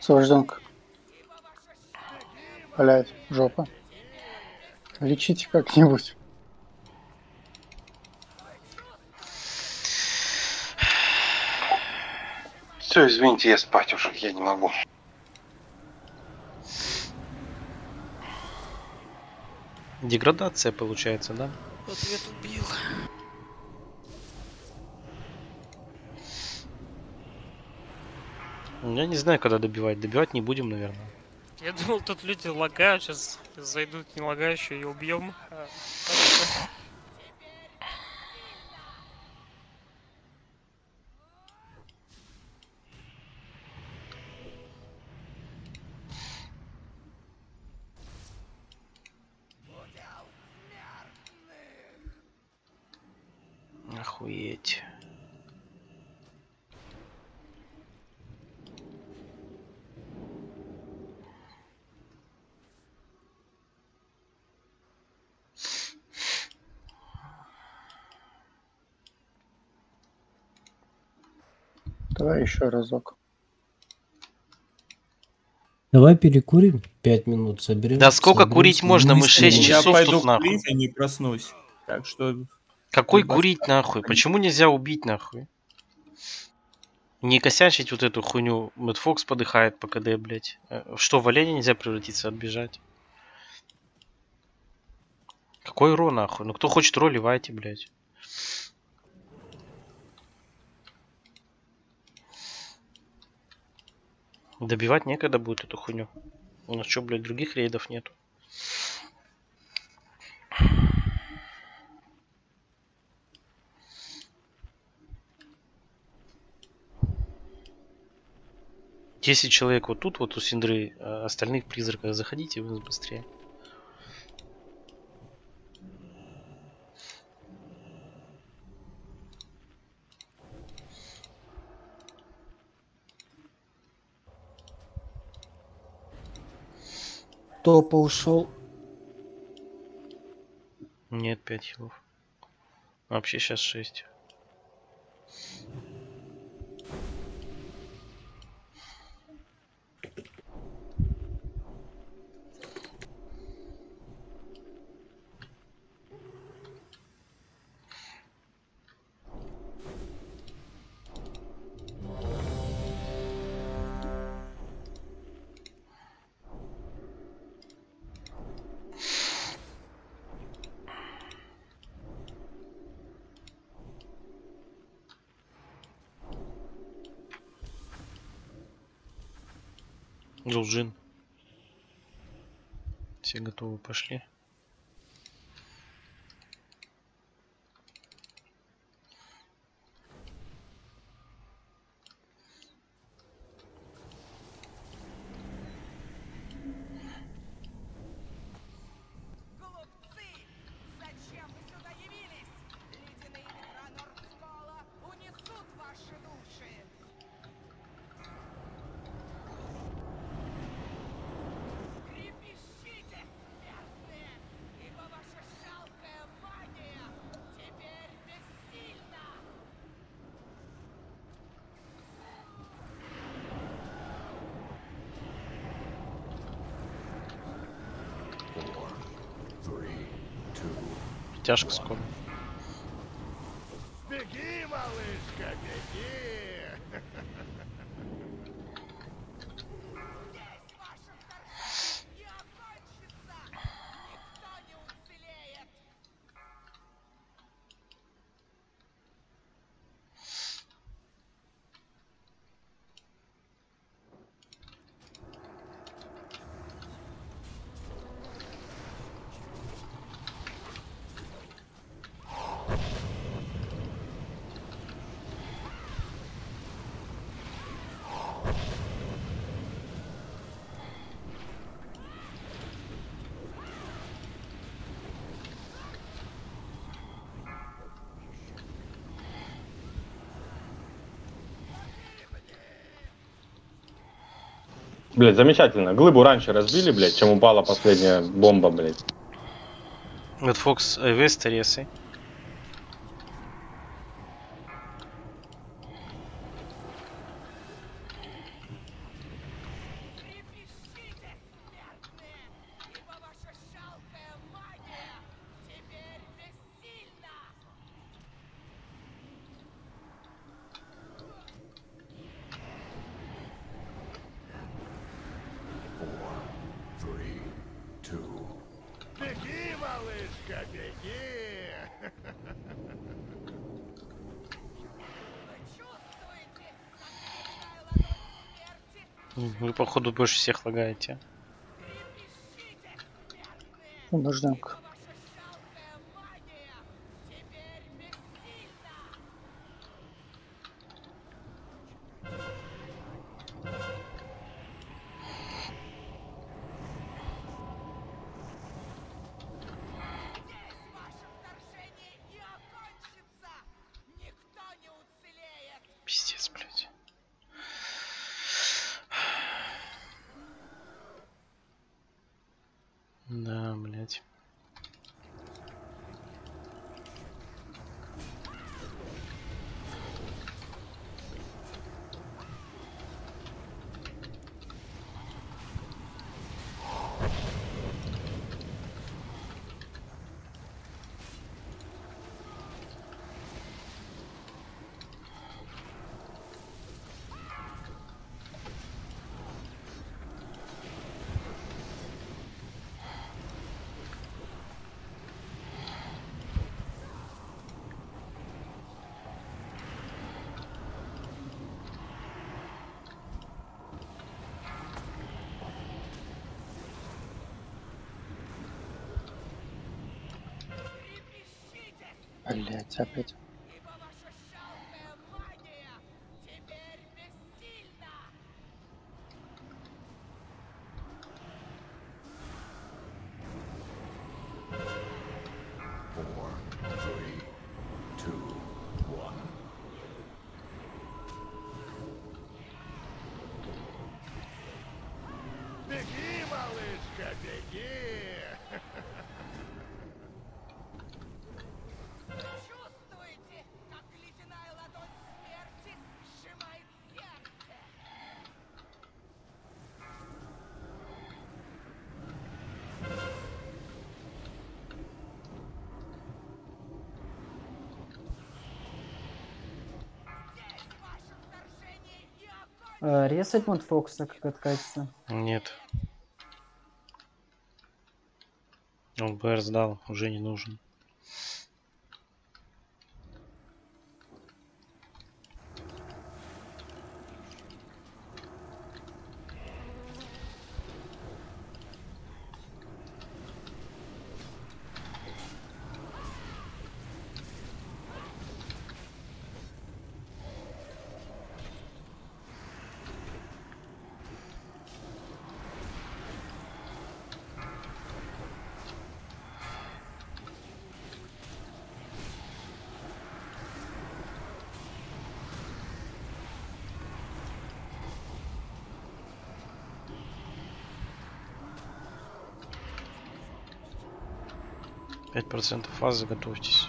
Освобожденка. Блять, жопа. Лечите как-нибудь. Все, извините, я спать уже, я не могу. Деградация получается, да? Ответ убил. Я не знаю, когда добивать. Добивать не будем, наверное. Я думал, тут люди лагают, сейчас зайдут не лагающие и убьем. А, Охуеть. Давай еще разок. Давай перекурим 5 минут, соберем. Да сколько курить можно? Мы 6 Я часов пойду тут нахуй. курить, а не проснусь. Так что... Какой курить нахуй? Почему нельзя убить нахуй? Не косячить вот эту хуйню. Мэтт Фокс подыхает по КД, блядь. Э, Что, в оленя нельзя превратиться, отбежать? Какой ро нахуй? Ну кто хочет ро, ливайте, блядь. Добивать некогда будет эту хуйню. У нас что, блядь, других рейдов нету? Десять человек вот тут, вот у Синдры, а остальных призраков заходите вы быстрее. Топа ушел. Нет, 5 хилов. Вообще сейчас 6. Джулджин. Все готовы, пошли. Тяжко скоро. Беги, малышка, беги! Здесь ваше вторжение не окончится. Никто не уцелеет. Блять, замечательно. Глыбу раньше разбили, блять, чем упала последняя бомба, блять. Вот Фокс Эвест Ресой. Ибо ваша жалкая магия теперь бессильна. Беги, малышка, беги! Вы походу, больше всех лагаете. Дождемка. Пиздец, блядь. Да, блядь. Блять, Э, Резать Монтфокса, как откатится. Нет. Он БР сдал, уже не нужен. Пять процентов фаз заготовьтесь.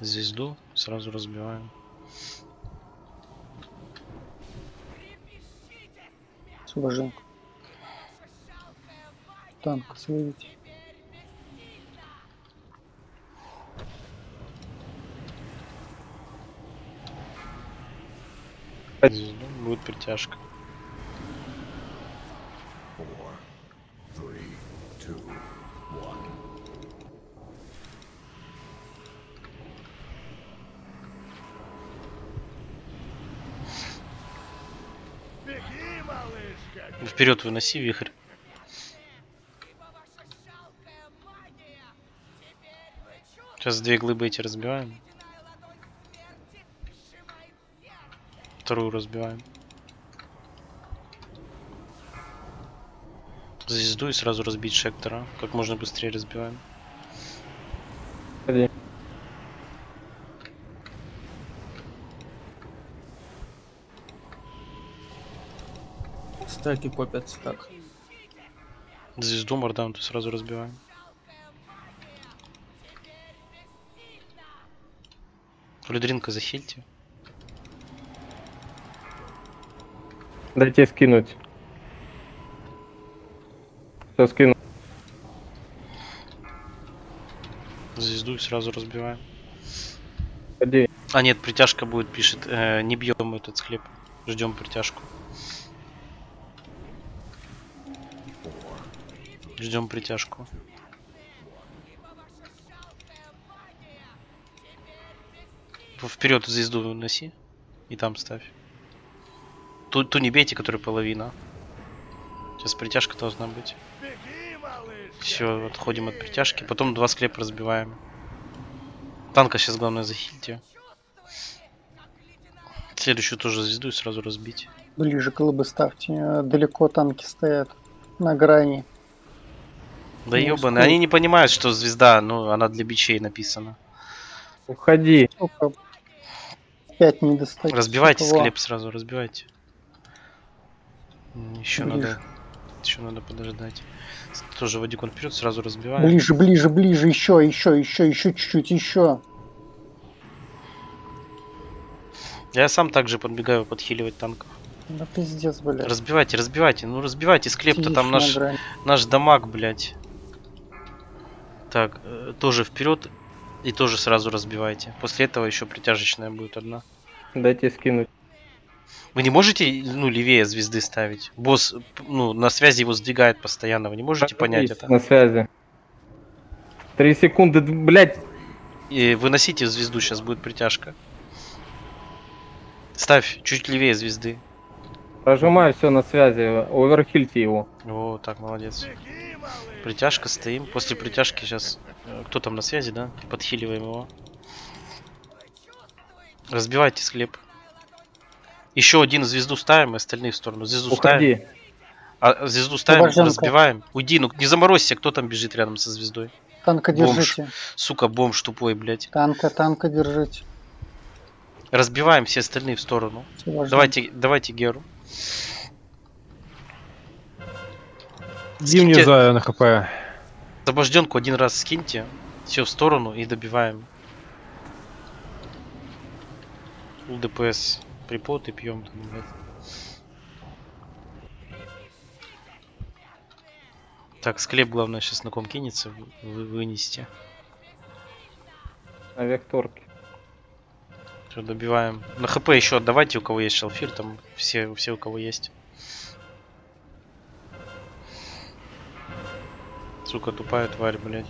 звезду сразу разбиваем Освобожденку. Танк словить. Звезду будет притяжка. Вперед выноси вихрь. Сейчас две глыбы эти разбиваем. Вторую разбиваем. Звезду и сразу разбить шектора. Как можно быстрее разбиваем. Стаки попятся так. Звезду мордаунту сразу разбиваем. Флюдринка захильте. Дайте скинуть. Все скину. Звезду и сразу разбиваем. Ходи. А нет, притяжка будет, пишет. Э, не бьем этот склеп. Ждем притяжку. Ждем притяжку. Вперед звезду носи. И там ставь. Ту, ту не бейте, которая половина. Сейчас притяжка должна быть. Все, отходим от притяжки. Потом два склепа разбиваем. Танка сейчас главное захильте. Следующую тоже звезду и сразу разбить. Ближе колыбы ставьте. э, Далеко танки стоят. На грани. Да Ну, сколько? они не понимают, что звезда, ну, она для бичей написана. Уходи. Пять не достать. Разбивайте? Во. склеп сразу, разбивайте. Еще Ближе. надо. Еще надо подождать. Тоже водикон вперед, сразу разбиваем. Ближе, ближе, ближе, еще, еще, еще, еще чуть-чуть, еще. Я сам также подбегаю подхиливать танков. Да пиздец, блядь. Разбивайте, разбивайте. Ну разбивайте склеп-то там на наш, наш дамаг, блядь. Так, э, тоже вперед. И тоже сразу разбивайте. После этого еще притяжечная будет одна. Дайте скинуть. Вы не можете, ну, левее звезды ставить? Босс, ну, на связи его сдвигает постоянно. Вы не можете понять Есть это? На связи. Три секунды, блядь. И выносите звезду, сейчас будет притяжка. Ставь чуть левее звезды. Прожимаю все на связи. Оверхильте его. О, так, молодец. Притяжка, стоим. После притяжки сейчас... Кто там на связи, да? Подхиливаем его. Разбивайте склеп. Еще один звезду ставим, и остальные в сторону. Звезду ставим. Уходи. А звезду ставим, Уваженко. разбиваем. Уйди, ну не заморозься, кто там бежит рядом со звездой. Танка Бомж. держите. Сука, бомж тупой, блядь. Танка, танка держите. Разбиваем все остальные в сторону. Давайте, давайте Геру. Иди мне за на хп. Освобожденку один раз скиньте. Все в сторону и добиваем. ДПС припот и пьем там, блядь. Так, склеп главное сейчас на ком кинется, вы, вынести. На векторке. Все, добиваем. На хп еще отдавайте, у кого есть шалфир, там все, все у кого есть. Сука, тупая тварь, блядь.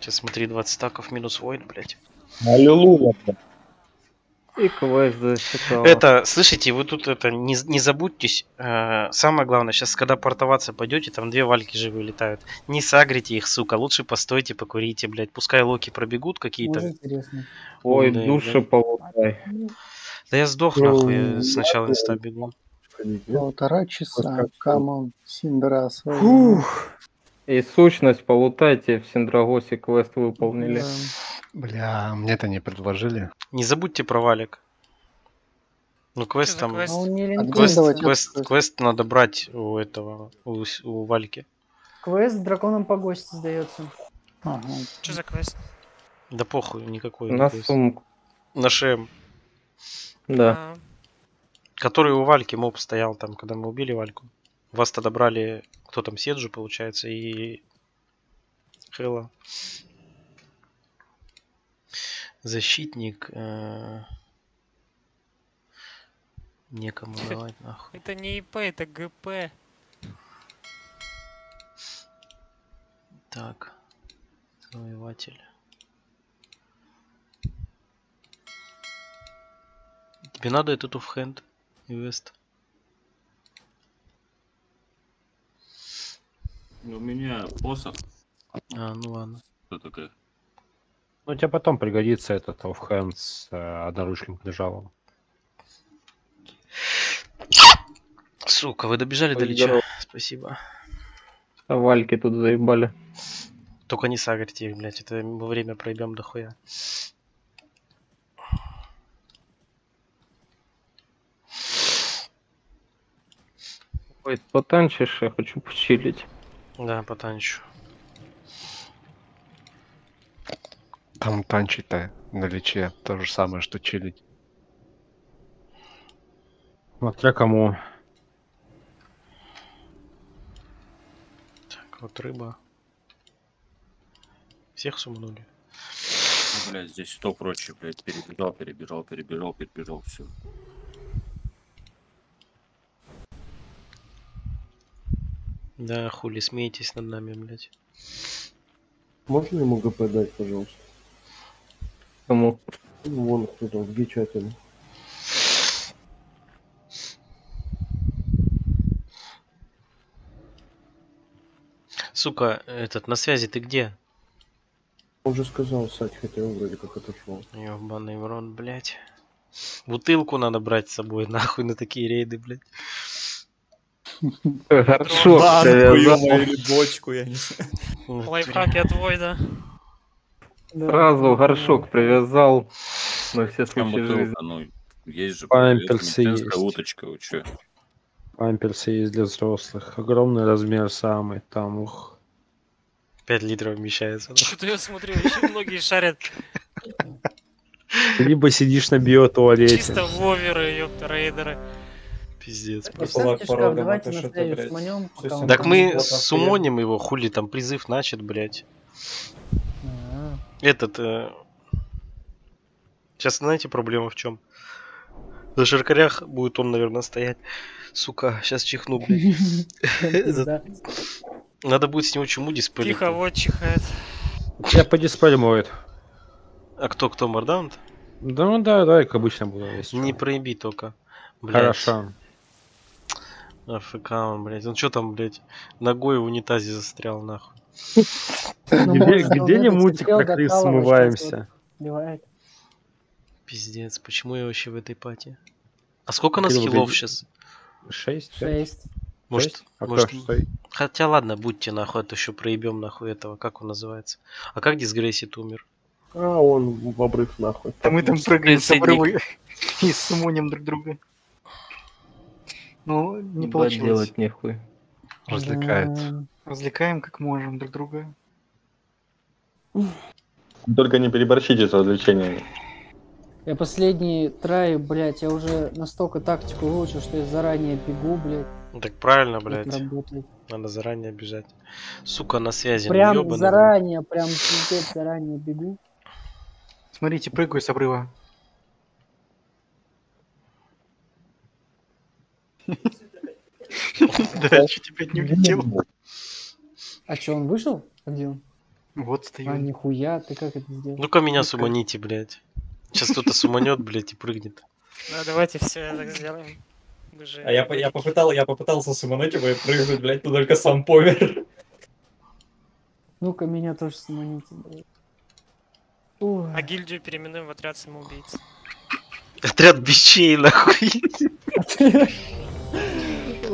Сейчас смотри, 20 стаков минус воин, блядь. Аллилуйя. И квест засчитал. Это, слышите, вы тут это не, не забудьтесь. э, самое главное, сейчас, когда портоваться пойдете, там две вальки живые летают. Не сагрите их, сука. Лучше постойте, покурите, блядь. Пускай локи пробегут какие-то. Ой, умные, души блядь. полутай. Да я сдох, нахуй. я Сначала инста бегу. Полтора часа. Come on. Синдра. Фух. И сущность полутайте в Синдрагосе квест выполнили. Да. Бля, мне это не предложили. Не забудьте про валик. Ну, квест там... А не лентяй, Квест, квест, квест надо брать у этого, у, у Вальки. Квест с драконом по гости сдается. Ага. Что за квест? Да похуй, никакой. На квест. сумку. На ШМ. Да. Который у Вальки моб стоял там, когда мы убили Вальку. Вас тогда брали, кто там, Седжу, получается, и Хэлла. Защитник. э, Некому давать, нахуй. Это не ИП, это ГП. Так. Завоеватель. Тебе надо этот оффхенд, Вест? У меня посох. А, ну ладно. Что такое? Ну, тебе потом пригодится этот оффхенд с э, одноручным кинжалом. Сука, вы добежали до Лича. Спасибо. А Вальки тут заебали. Только не сагрите их, блядь, это мы время проебем дохуя. Ой, потанчишь, я хочу почилить. Да, потанчу. Там танчить-то на лече то же самое, что чилить. Смотря кому. Так, вот рыба. Всех суманули? Ну, блядь, здесь что прочее, блядь, перебежал, перебежал, перебежал, перебежал, все. Да, хули, смеетесь над нами, блядь. Можно ему ГП дать, пожалуйста? Кому? Вон кто-то в гичате. Сука, этот, на связи ты где? Он же сказал, Сать, хотя он вроде как отошел. Ёбаный в рот, блядь. Бутылку надо брать с собой, нахуй, на такие рейды, блядь. Горшок Банку, или бочку, я не знаю. Лайфхаки от Войда. Сразу горшок привязал на все случаи жизни. ну, есть же Памперсы есть. уточка, чё? Памперсы есть для взрослых. Огромный размер самый. Там, ух. 5 литров вмещается. Что-то я смотрю, еще многие шарят Либо сидишь на биотуалете. чисто воверы, ёпта, рейдеры. Пиздец. Представьте, шкаф, давайте на пока он Так мы сумоним его, хули там призыв начат, блядь. А, Этот... Сейчас знаете проблема в чем? На ширкарях будет он, наверное, стоять. Сука, сейчас чихну, блядь. Надо будет с него чему диспелить. Тихо, вот чихает. Я по диспель моет. А кто, кто, Мардаунт? Да, ну да, да, как обычно если Не проеби только. Блядь. Хорошо. АФК он, блядь. Он что там, блядь, ногой в унитазе застрял, нахуй. Ну, Где, не мультик про крыс смываемся? Пиздец, почему я вообще в этой пати? А сколько нас хилов сейчас? Шесть? Шесть. Может? А может... Хотя ладно, будьте нахуй, это еще проебем нахуй этого, как он называется. А как Дисгрейсит умер? А, он в обрыв нахуй. Да мы там прыгаем с обрыва и сумоним друг друга. Ну, не Да, получилось. делать нехуй. Развлекается. Развлекаем как можем друг друга. Только не переборщите с развлечениями. Я последний трай, блядь, я уже настолько тактику выучил, что я заранее бегу, блядь. Ну так правильно, блядь. Надо заранее бежать. Сука, на связи. ну Прям ёбаный, заранее, прям пиздец, заранее бегу. Смотрите, прыгаю с обрыва. Да, чуть опять не улетел. А что, он вышел? А Где он? Вот А, стою. нихуя, ты как это сделал? Ну-ка меня суманите, блядь. Сейчас кто-то суманет, блядь, и прыгнет. Да, давайте все так сделаем. А я, я, попытал, я попытался сумануть его и прыгнуть, блядь, но только сам помер. Ну-ка, меня тоже сманите, блядь. Ой. А гильдию переименуем в отряд самоубийц. Отряд бичей, нахуй.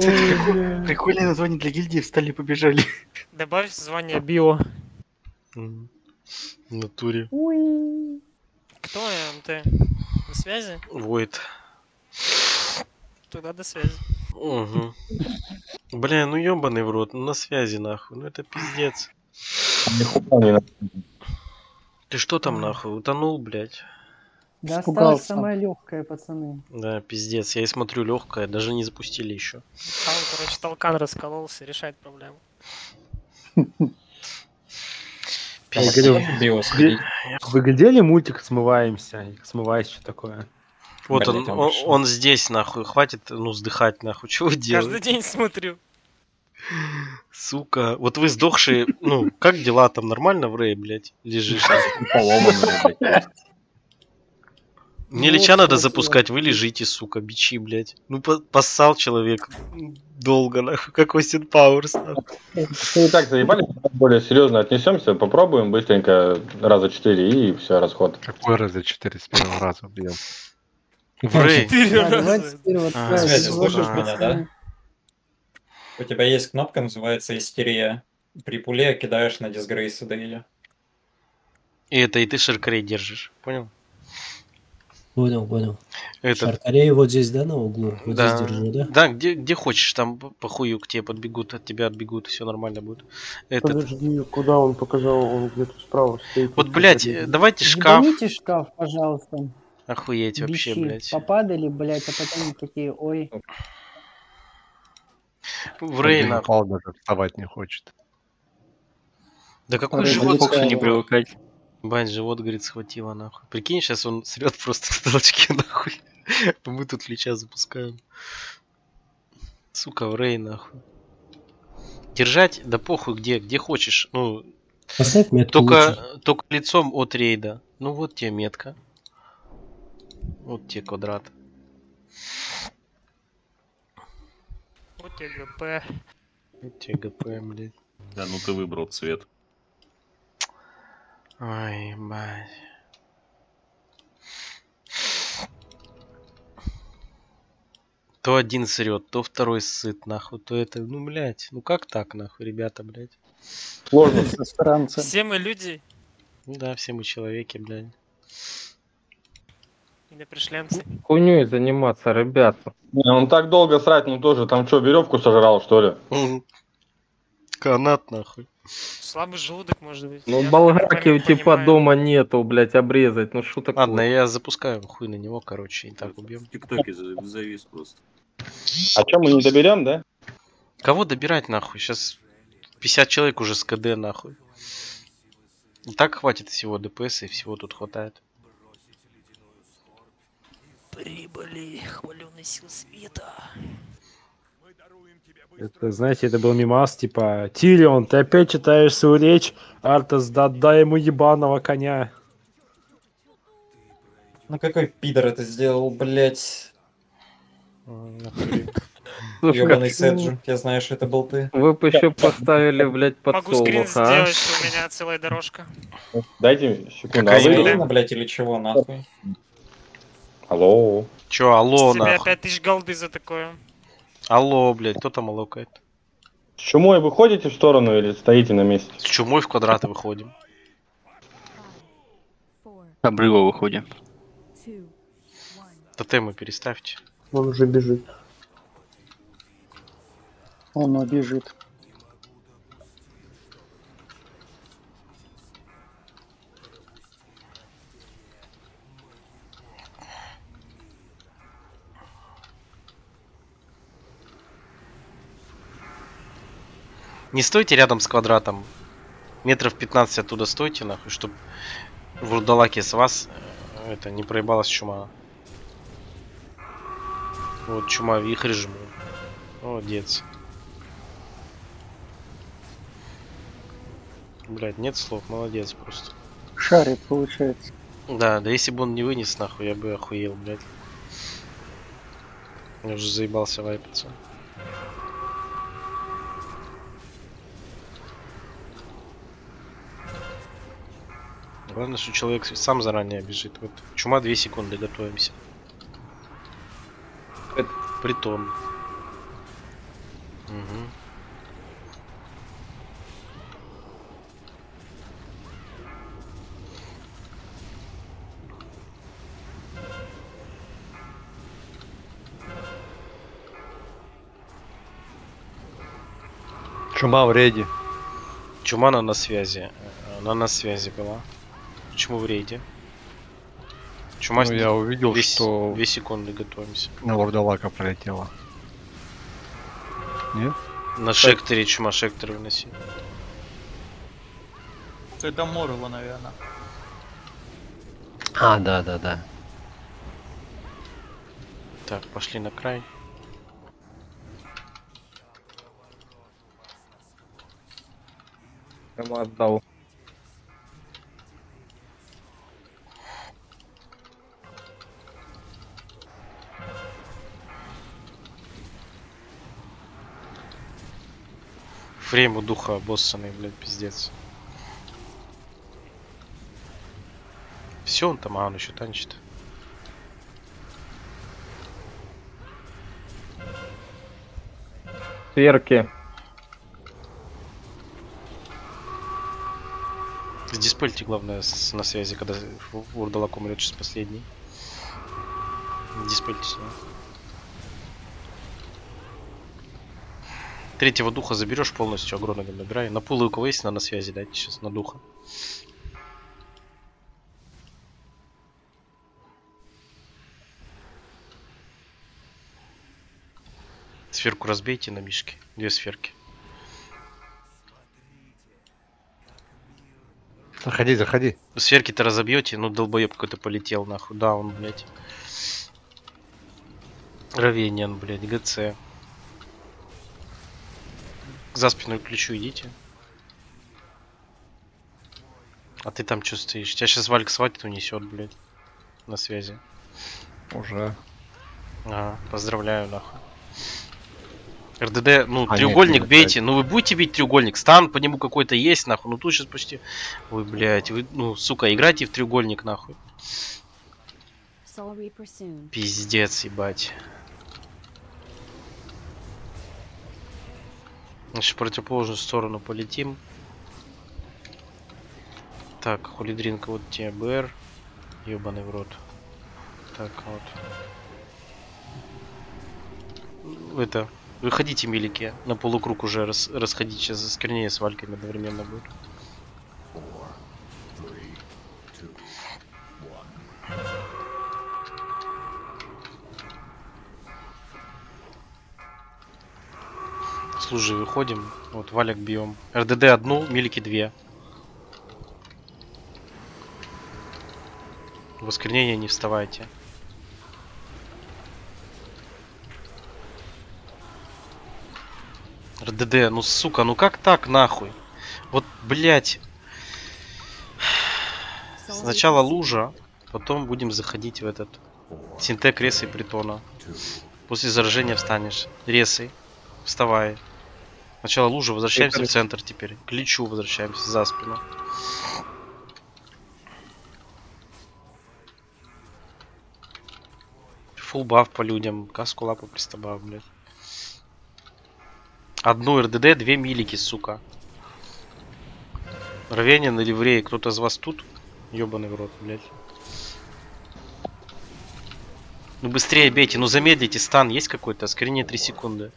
Кстати, какое прикольное название для гильдии встали и побежали. Добавь звание био. В натуре. Уи. Кто МТ? На связи? Войд. Туда до связи. Угу. Бля, ну ёбаный в рот, ну на связи нахуй, ну это пиздец. Ты что там нахуй, утонул, блядь? Да осталось самое легкое, пацаны. Да, пиздец, я и смотрю легкое, даже не запустили еще. Там, короче, толкан раскололся, решает проблему. Вы глядели мультик «Смываемся»? Смываясь, что такое? Вот он, он он, здесь, нахуй, хватит, ну, вздыхать, нахуй, что вы Каждый день смотрю. Сука, вот вы сдохшие, ну, как дела там, нормально в Рэй, блядь, лежишь? Поломанные, блядь. Мне Ну, леча вот, надо вот, запускать, вы лежите, сука, бичи, блядь. Ну, по- поссал человек долго, нахуй, как Остин Пауэрс, и так заебали, более серьезно отнесемся, попробуем быстренько раза четыре и все, расход. Какой раз за 4 с первого раза Рэй. Четыре раза. вот А, Связи, слышишь меня, да? У тебя есть кнопка, называется истерия. При пуле кидаешь на дисгрейс до ее. И это и ты шаркарей держишь, понял? Понял, понял. Этот, Шаркарей вот здесь, да, на углу? Вот да, здесь держу, да? да, где, где хочешь, там по- хую к тебе подбегут, от тебя отбегут, все нормально будет. Этот, Подожди, куда он показал? Он где-то справа стоит. вот, блядь, э, давайте шкаф, Ебаните шкаф, пожалуйста. охуеть вообще, Бичи. блядь. Попадали, блядь, а потом такие, ой. В нахуй. упал, даже вставать не хочет. Да какой живот? Не привыкать. Бань, живот, говорит, схватило нахуй. Прикинь, сейчас он срет просто в толчке нахуй. Мы тут лича запускаем. Сука, в рей нахуй. Держать, да похуй где, где хочешь. Ну, Поставь метку только, только лицом от рейда. Ну вот тебе метка. Вот тебе квадрат. Вот тебе ГП. Вот тебе ГП, блядь. Да, ну ты выбрал цвет. Ой, бать. То один срет, то второй сыт, нахуй, то это, ну, блядь, ну как так, нахуй, ребята, блядь. Сложно со странцем. Все мы люди Ну да, все мы человеки, блядь. или пришлемцы. Хуйней заниматься, ребята. Не, он так долго срать, ну тоже, там что, веревку сожрал, что ли? Канат, нахуй. Слабый желудок, может быть. Ну, Я болгарки у типа дома нету, блять, обрезать. Ну что такое? Ладно, я запускаю хуй на него, короче, и так убьем. В ТикТоке за- завис просто. А что, мы не доберем, да? Кого добирать, нахуй? Сейчас 50 человек уже с КД, нахуй. И так хватит всего ДПС, и всего тут хватает. Прибыли, хваленый сил света. Это, знаете, это был мимас, типа, Тирион, ты опять читаешь свою речь, Артас, да отдай ему ебаного коня. Ну какой пидор это сделал, блять? Ёбаный Седжу, я знаю, что это был ты. Вы бы еще поставили, блять, Могу скрин а? сделать, что у меня целая дорожка. Дайте секунду. А? Блин, блять, или чего, нахуй? Алло. Чё, алло, С тебя нахуй? 5000 голды за такое. Алло, блядь, кто там алокает? С чумой выходите в сторону или стоите на месте? С чумой в квадраты выходим. Обрыва выходим. Тотемы переставьте. Он уже бежит. Он убежит. Не стойте рядом с квадратом. Метров 15 оттуда стойте, нахуй, чтобы в вурдалаке с вас э, это не проебалась чума. Вот чума вихрь жму. Молодец. Блять, нет слов, молодец просто. Шарит, получается. Да, да если бы он не вынес, нахуй, я бы охуел, блядь. Я уже заебался вайпаться. Главное, что человек сам заранее бежит. Вот. Чума 2 секунды, готовимся. Притон. Мгм. Чума в рейде. Чума она на связи. Э, Она на связи была. Почему в рейде? Чума Ну, я увидел, две, что- Две секунды готовимся. На Лордалака пролетела. Нет? На шекторе чума шектор выноси. Это Морла, наверное. А, да, да, да. Так, пошли на край. Ему отдал. Фрейм у духа обоссанный, блядь, пиздец. Все он там, а он еще танчит. Сверки. Диспельте, главное, с- на связи, когда Урдалак умрет сейчас последний. Диспельте с него. Третьего духа заберешь полностью, агроногом набирай. На пулы у кого есть, на, на связи дайте сейчас, на духа. Сферку разбейте на мишке. Две сферки. Заходи, заходи. Сверки-то разобьете, ну долбоеб какой-то полетел нахуй. Да, он, блядь. Равениан, блядь, ГЦ. За спиной к ключу идите. А ты там что стоишь? Тебя сейчас Вальк схватит, унесет, блядь. На связи. Уже. Ага, поздравляю, нахуй. РДД, ну, А, нет, треугольник нет, бейте. Ну, вы будете бить треугольник. Стан по нему какой-то есть, нахуй. Ну, тут сейчас почти... Ой, блядь, вы, ну, сука, играйте в треугольник, нахуй. Пиздец, ебать. Значит, в противоположную сторону полетим. Так, хулидринка, вот тебе БР. Ебаный в рот. Так, вот. Это, выходите, милики. На полукруг уже рас, расходить. Сейчас заскорнее с вальками одновременно будет. Служи, выходим. Вот, валик бьем. РДД одну, милики две. В не вставайте. РДД, ну сука, ну как так нахуй? Вот, блять. Сначала лужа, потом будем заходить в этот синтек ресы притона. После заражения встанешь. Ресы. Вставай. Сначала лужа, возвращаемся в центр теперь. К личу возвращаемся за спину. Фул баф по людям. Каску лапу пристабав, блядь. Одну РДД, две милики, сука. Равенин или Врей, кто-то из вас тут? Ёбаный в рот, блядь. Ну быстрее бейте, ну замедлите, стан есть какой-то? Скорее 3 секунды.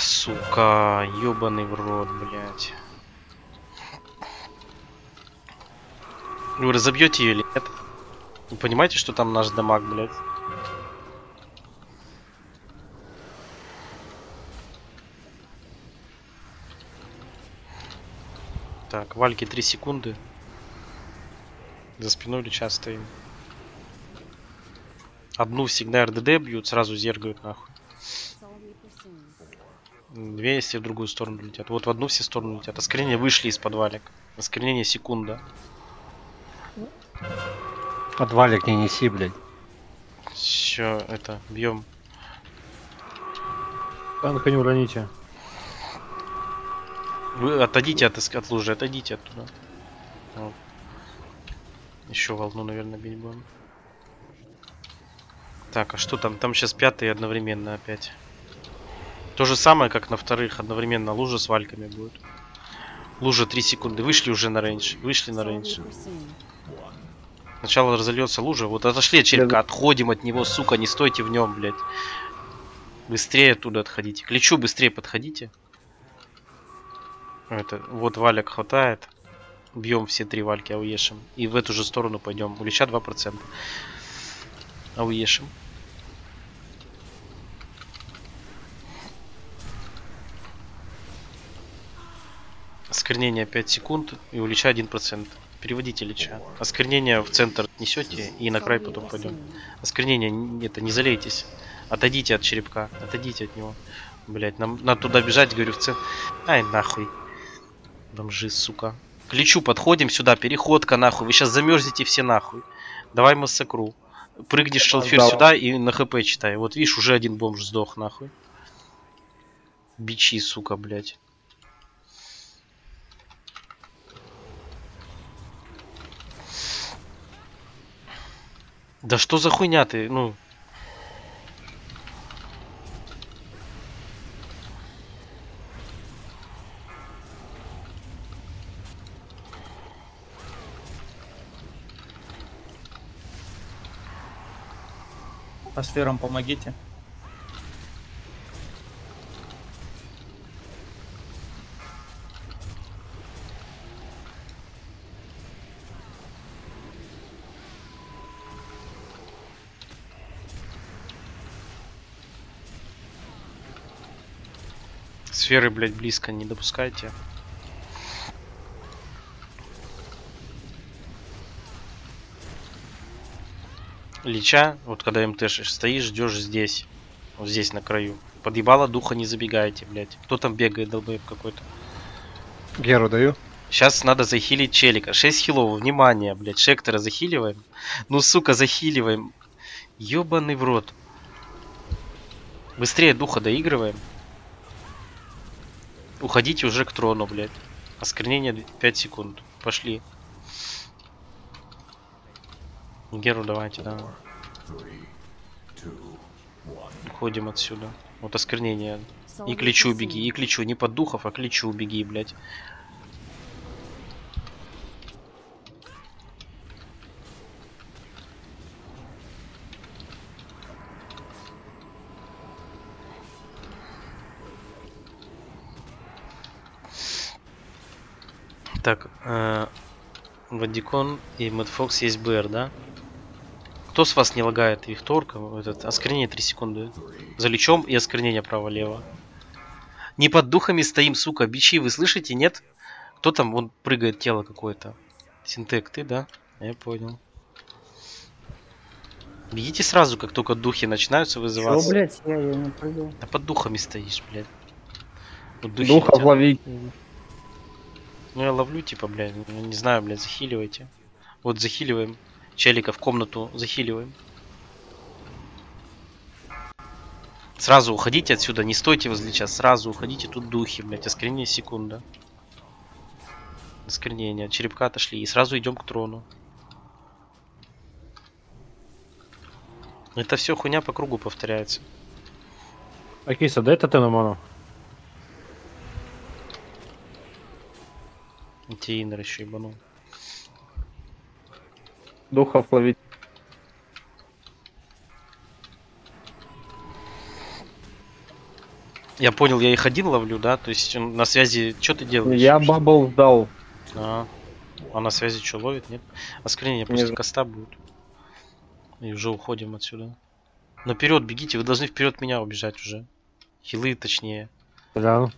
Сука, ёбаный в рот, блядь. Вы разобьете ее или нет? Вы понимаете, что там наш дамаг, блядь? Так, вальки 3 секунды. За спиной Лича стоим. Одну всегда РДД бьют, сразу зергают нахуй. Две, если в другую сторону летят. Вот в одну все стороны летят. Оскорнения вышли из подвалик. Оскорнение секунда. Подвалик не неси, блядь. Все, это, бьем. Танка не уроните. Вы отойдите от, от лужи, отойдите оттуда. Вот. Еще волну, наверное, бить будем. Так, а что там? Там сейчас пятый одновременно опять. То же самое, как на вторых, одновременно лужа с вальками будет. Лужа 3 секунды. Вышли уже на range. Вышли на range. Сначала разольется лужа. Вот отошли от черепка. Отходим от него, сука. Не стойте в нем, блядь. Быстрее оттуда отходите. К лечу быстрее подходите. Это, вот валик хватает. Бьем все три вальки, ауешим. И в эту же сторону пойдем. У леча 2%. Ауешим. Осквернение 5 секунд и у лича 1%. Переводите лича. Осквернение в центр несете и на край потом пойдем. Осквернение это не залейтесь. Отойдите от черепка. Отойдите от него. Блять, нам надо туда бежать, говорю, в центр. Ай, нахуй. Бомжи, сука. К личу подходим сюда, переходка нахуй. Вы сейчас замерзнете все нахуй. Давай массакру. Прыгнешь шалфир сюда и на хп читай. Вот видишь, уже один бомж сдох нахуй. Бичи, сука, блять. Да что за хуйня ты, ну... По сферам помогите. сферы, блядь, близко не допускайте. Лича, вот когда МТ стоишь, ждешь здесь. Вот здесь на краю. Подъебало духа не забегайте, блядь. Кто там бегает, долбоеб какой-то? Геру даю. Сейчас надо захилить челика. 6 хилов, внимание, блядь. Шектора захиливаем. Ну, сука, захиливаем. Ёбаный в рот. Быстрее духа доигрываем. Уходите уже к трону, блядь. Осквернение 5 секунд. Пошли. Геру давайте, да. Уходим отсюда. Вот осквернение. И к лечу беги, и к лечу. Не под духов, а к лечу беги, блядь. Так, э, Вадикон и Мэтфокс есть БР, да? Кто с вас не лагает? Викторка, этот, осквернение 3 секунды. За лечом и осквернение право-лево. Не под духами стоим, сука, бичи, вы слышите, нет? Кто там, вон прыгает тело какое-то. Синтек, ты, да? Я понял. Бегите сразу, как только духи начинаются вызываться. блядь, я, я не прыгал. Да под духами стоишь, блядь. Духи Духов ловить. Ну я ловлю, типа, блядь, ну, не знаю, блядь, захиливайте. Вот захиливаем. Челика в комнату захиливаем. Сразу уходите отсюда, не стойте возле час, сразу уходите, тут духи, блядь, осквернение секунда. Осквернение, черепка отошли, и сразу идем к трону. Это все хуйня по кругу повторяется. Акиса, дай тотем на ману. Тейнер еще ебанул. Духов ловить. Я понял, я их один ловлю, да? То есть он на связи, что ты делаешь? Я бабл сдал. А, а на связи что, ловит, нет? Осквернение Не после знаю. коста будет. И уже уходим отсюда. Наперед бегите, вы должны вперед меня убежать уже. Хилы точнее. Да.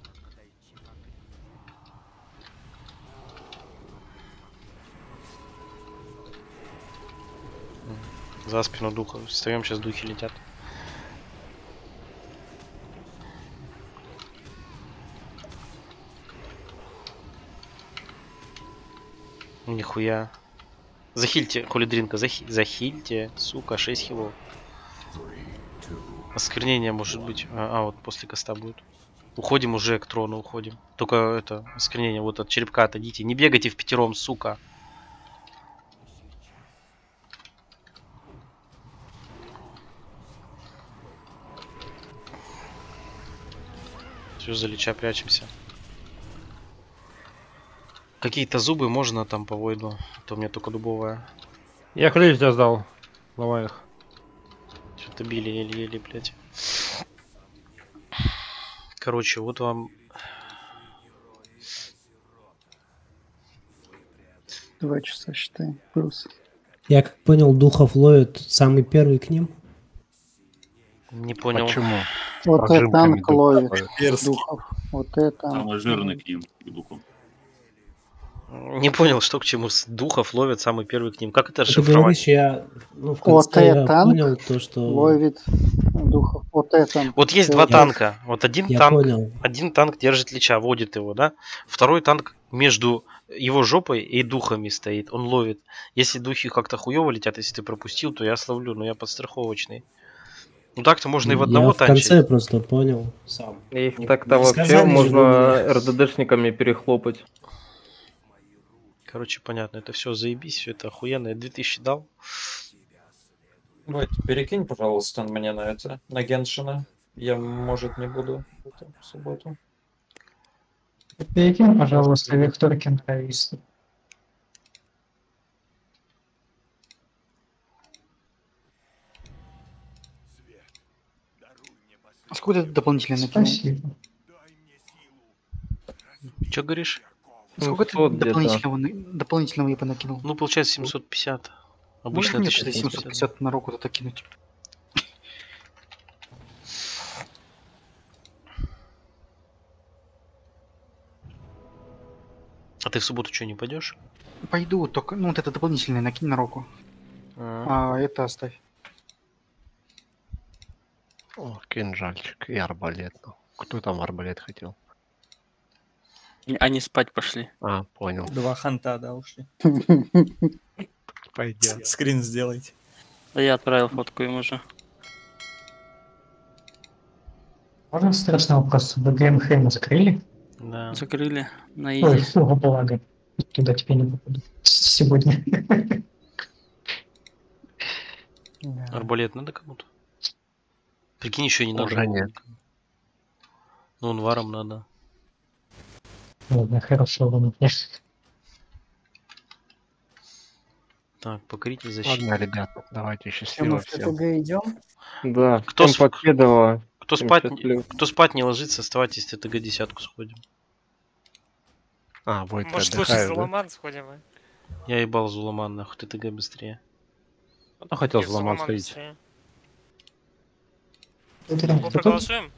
За спину духа. Встаем, сейчас духи летят. Нихуя. Захильте, хулидринка, захи... захильте, сука, 6 хилов. Осквернение может быть. А, а, вот после коста будет. Уходим уже к трону, уходим. Только это, осквернение, вот от черепка отойдите. Не бегайте в пятером, сука. Все, за лича прячемся. Какие-то зубы можно там по войду, а то у меня только дубовая. Я хрень тебя сдал. Ломай их. Что-то били еле-еле, блядь. Короче, вот вам Два часа считай. Плюс. Я как понял, духов ловят самый первый к ним. не понял. Почему? Вот это духов. Вот это. Самый жирный к ним, к духу. Не понял, что к чему с духов ловят самый первый к ним. Как это Ты расшифровать? говоришь, я ну, в Вот конце я танк понял то, что... ловит духов. Вот это. Вот есть два танка. Вот один Я танк, понял. один танк держит лича, водит его, да? Второй танк между его жопой и духами стоит, он ловит. Если духи как-то хуево летят, если ты пропустил, то я словлю, но я подстраховочный. Ну так-то можно и в я одного в танчить. конце просто понял сам. Их так-то вообще сказали можно РДДшниками перехлопать. Короче, понятно, это все заебись, все это охуенно. Я 2000 дал. Вадь, перекинь, пожалуйста, мне на это, на Геншина. Я, может, не буду в эту субботу. Перекинь, пожалуйста, Виктор Кентавист. А сколько ты дополнительно накинул? Спасибо. Че говоришь? Сколько ты 700 где-то. дополнительного, дополнительного я накинул? Ну, получается 750. Можешь Обычно мне 1750. 750 на руку туда кинуть? А ты в субботу что, не пойдешь? Пойду, только, ну вот это дополнительное накинь на руку. А. А это оставь. О, кинжальчик и арбалет. Ну, Кто там арбалет хотел? Они спать пошли. А, понял. Два ханта, да, ушли. Пойдет. Скрин сделайте. Да я отправил фотку им уже. Можно страшный вопрос? Вы ГМХ закрыли? Да. Закрыли на Ой, фу, благо. Туда теперь не попаду. Сегодня. Арбалет надо кому-то? Прикинь, еще не надо. Уже было нет. Ну, анваром надо. Ладно, хорошо, ладно. Так, покоритель защиты. Ладно, ребят, давайте счастливо мы в всем. ТТГ идем? Да, Кто, всем с- покедово. кто, спать, 70 не- плюс. кто спать не ложится, оставайтесь ТТГ десятку сходим. А, будет Может, лучше отдыхаю, за да? Ломан сходим, а? Я ебал Зуламан, нахуй, ТТГ быстрее. Ну, хотел Зуламан сходить. быстрее. Мы проголосуем?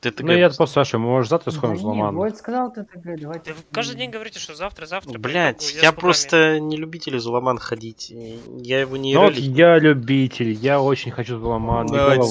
ТТГ Ну, я по Саше, может, завтра Да сходим в не, Зломан. Войт сказал ТТГ, давайте. Да вы каждый день говорите, что завтра, завтра. по Блять, я, бабами. просто не любитель Зуламан ходить. Я его не Ну вот я любитель, я очень хочу Зломан, Давайте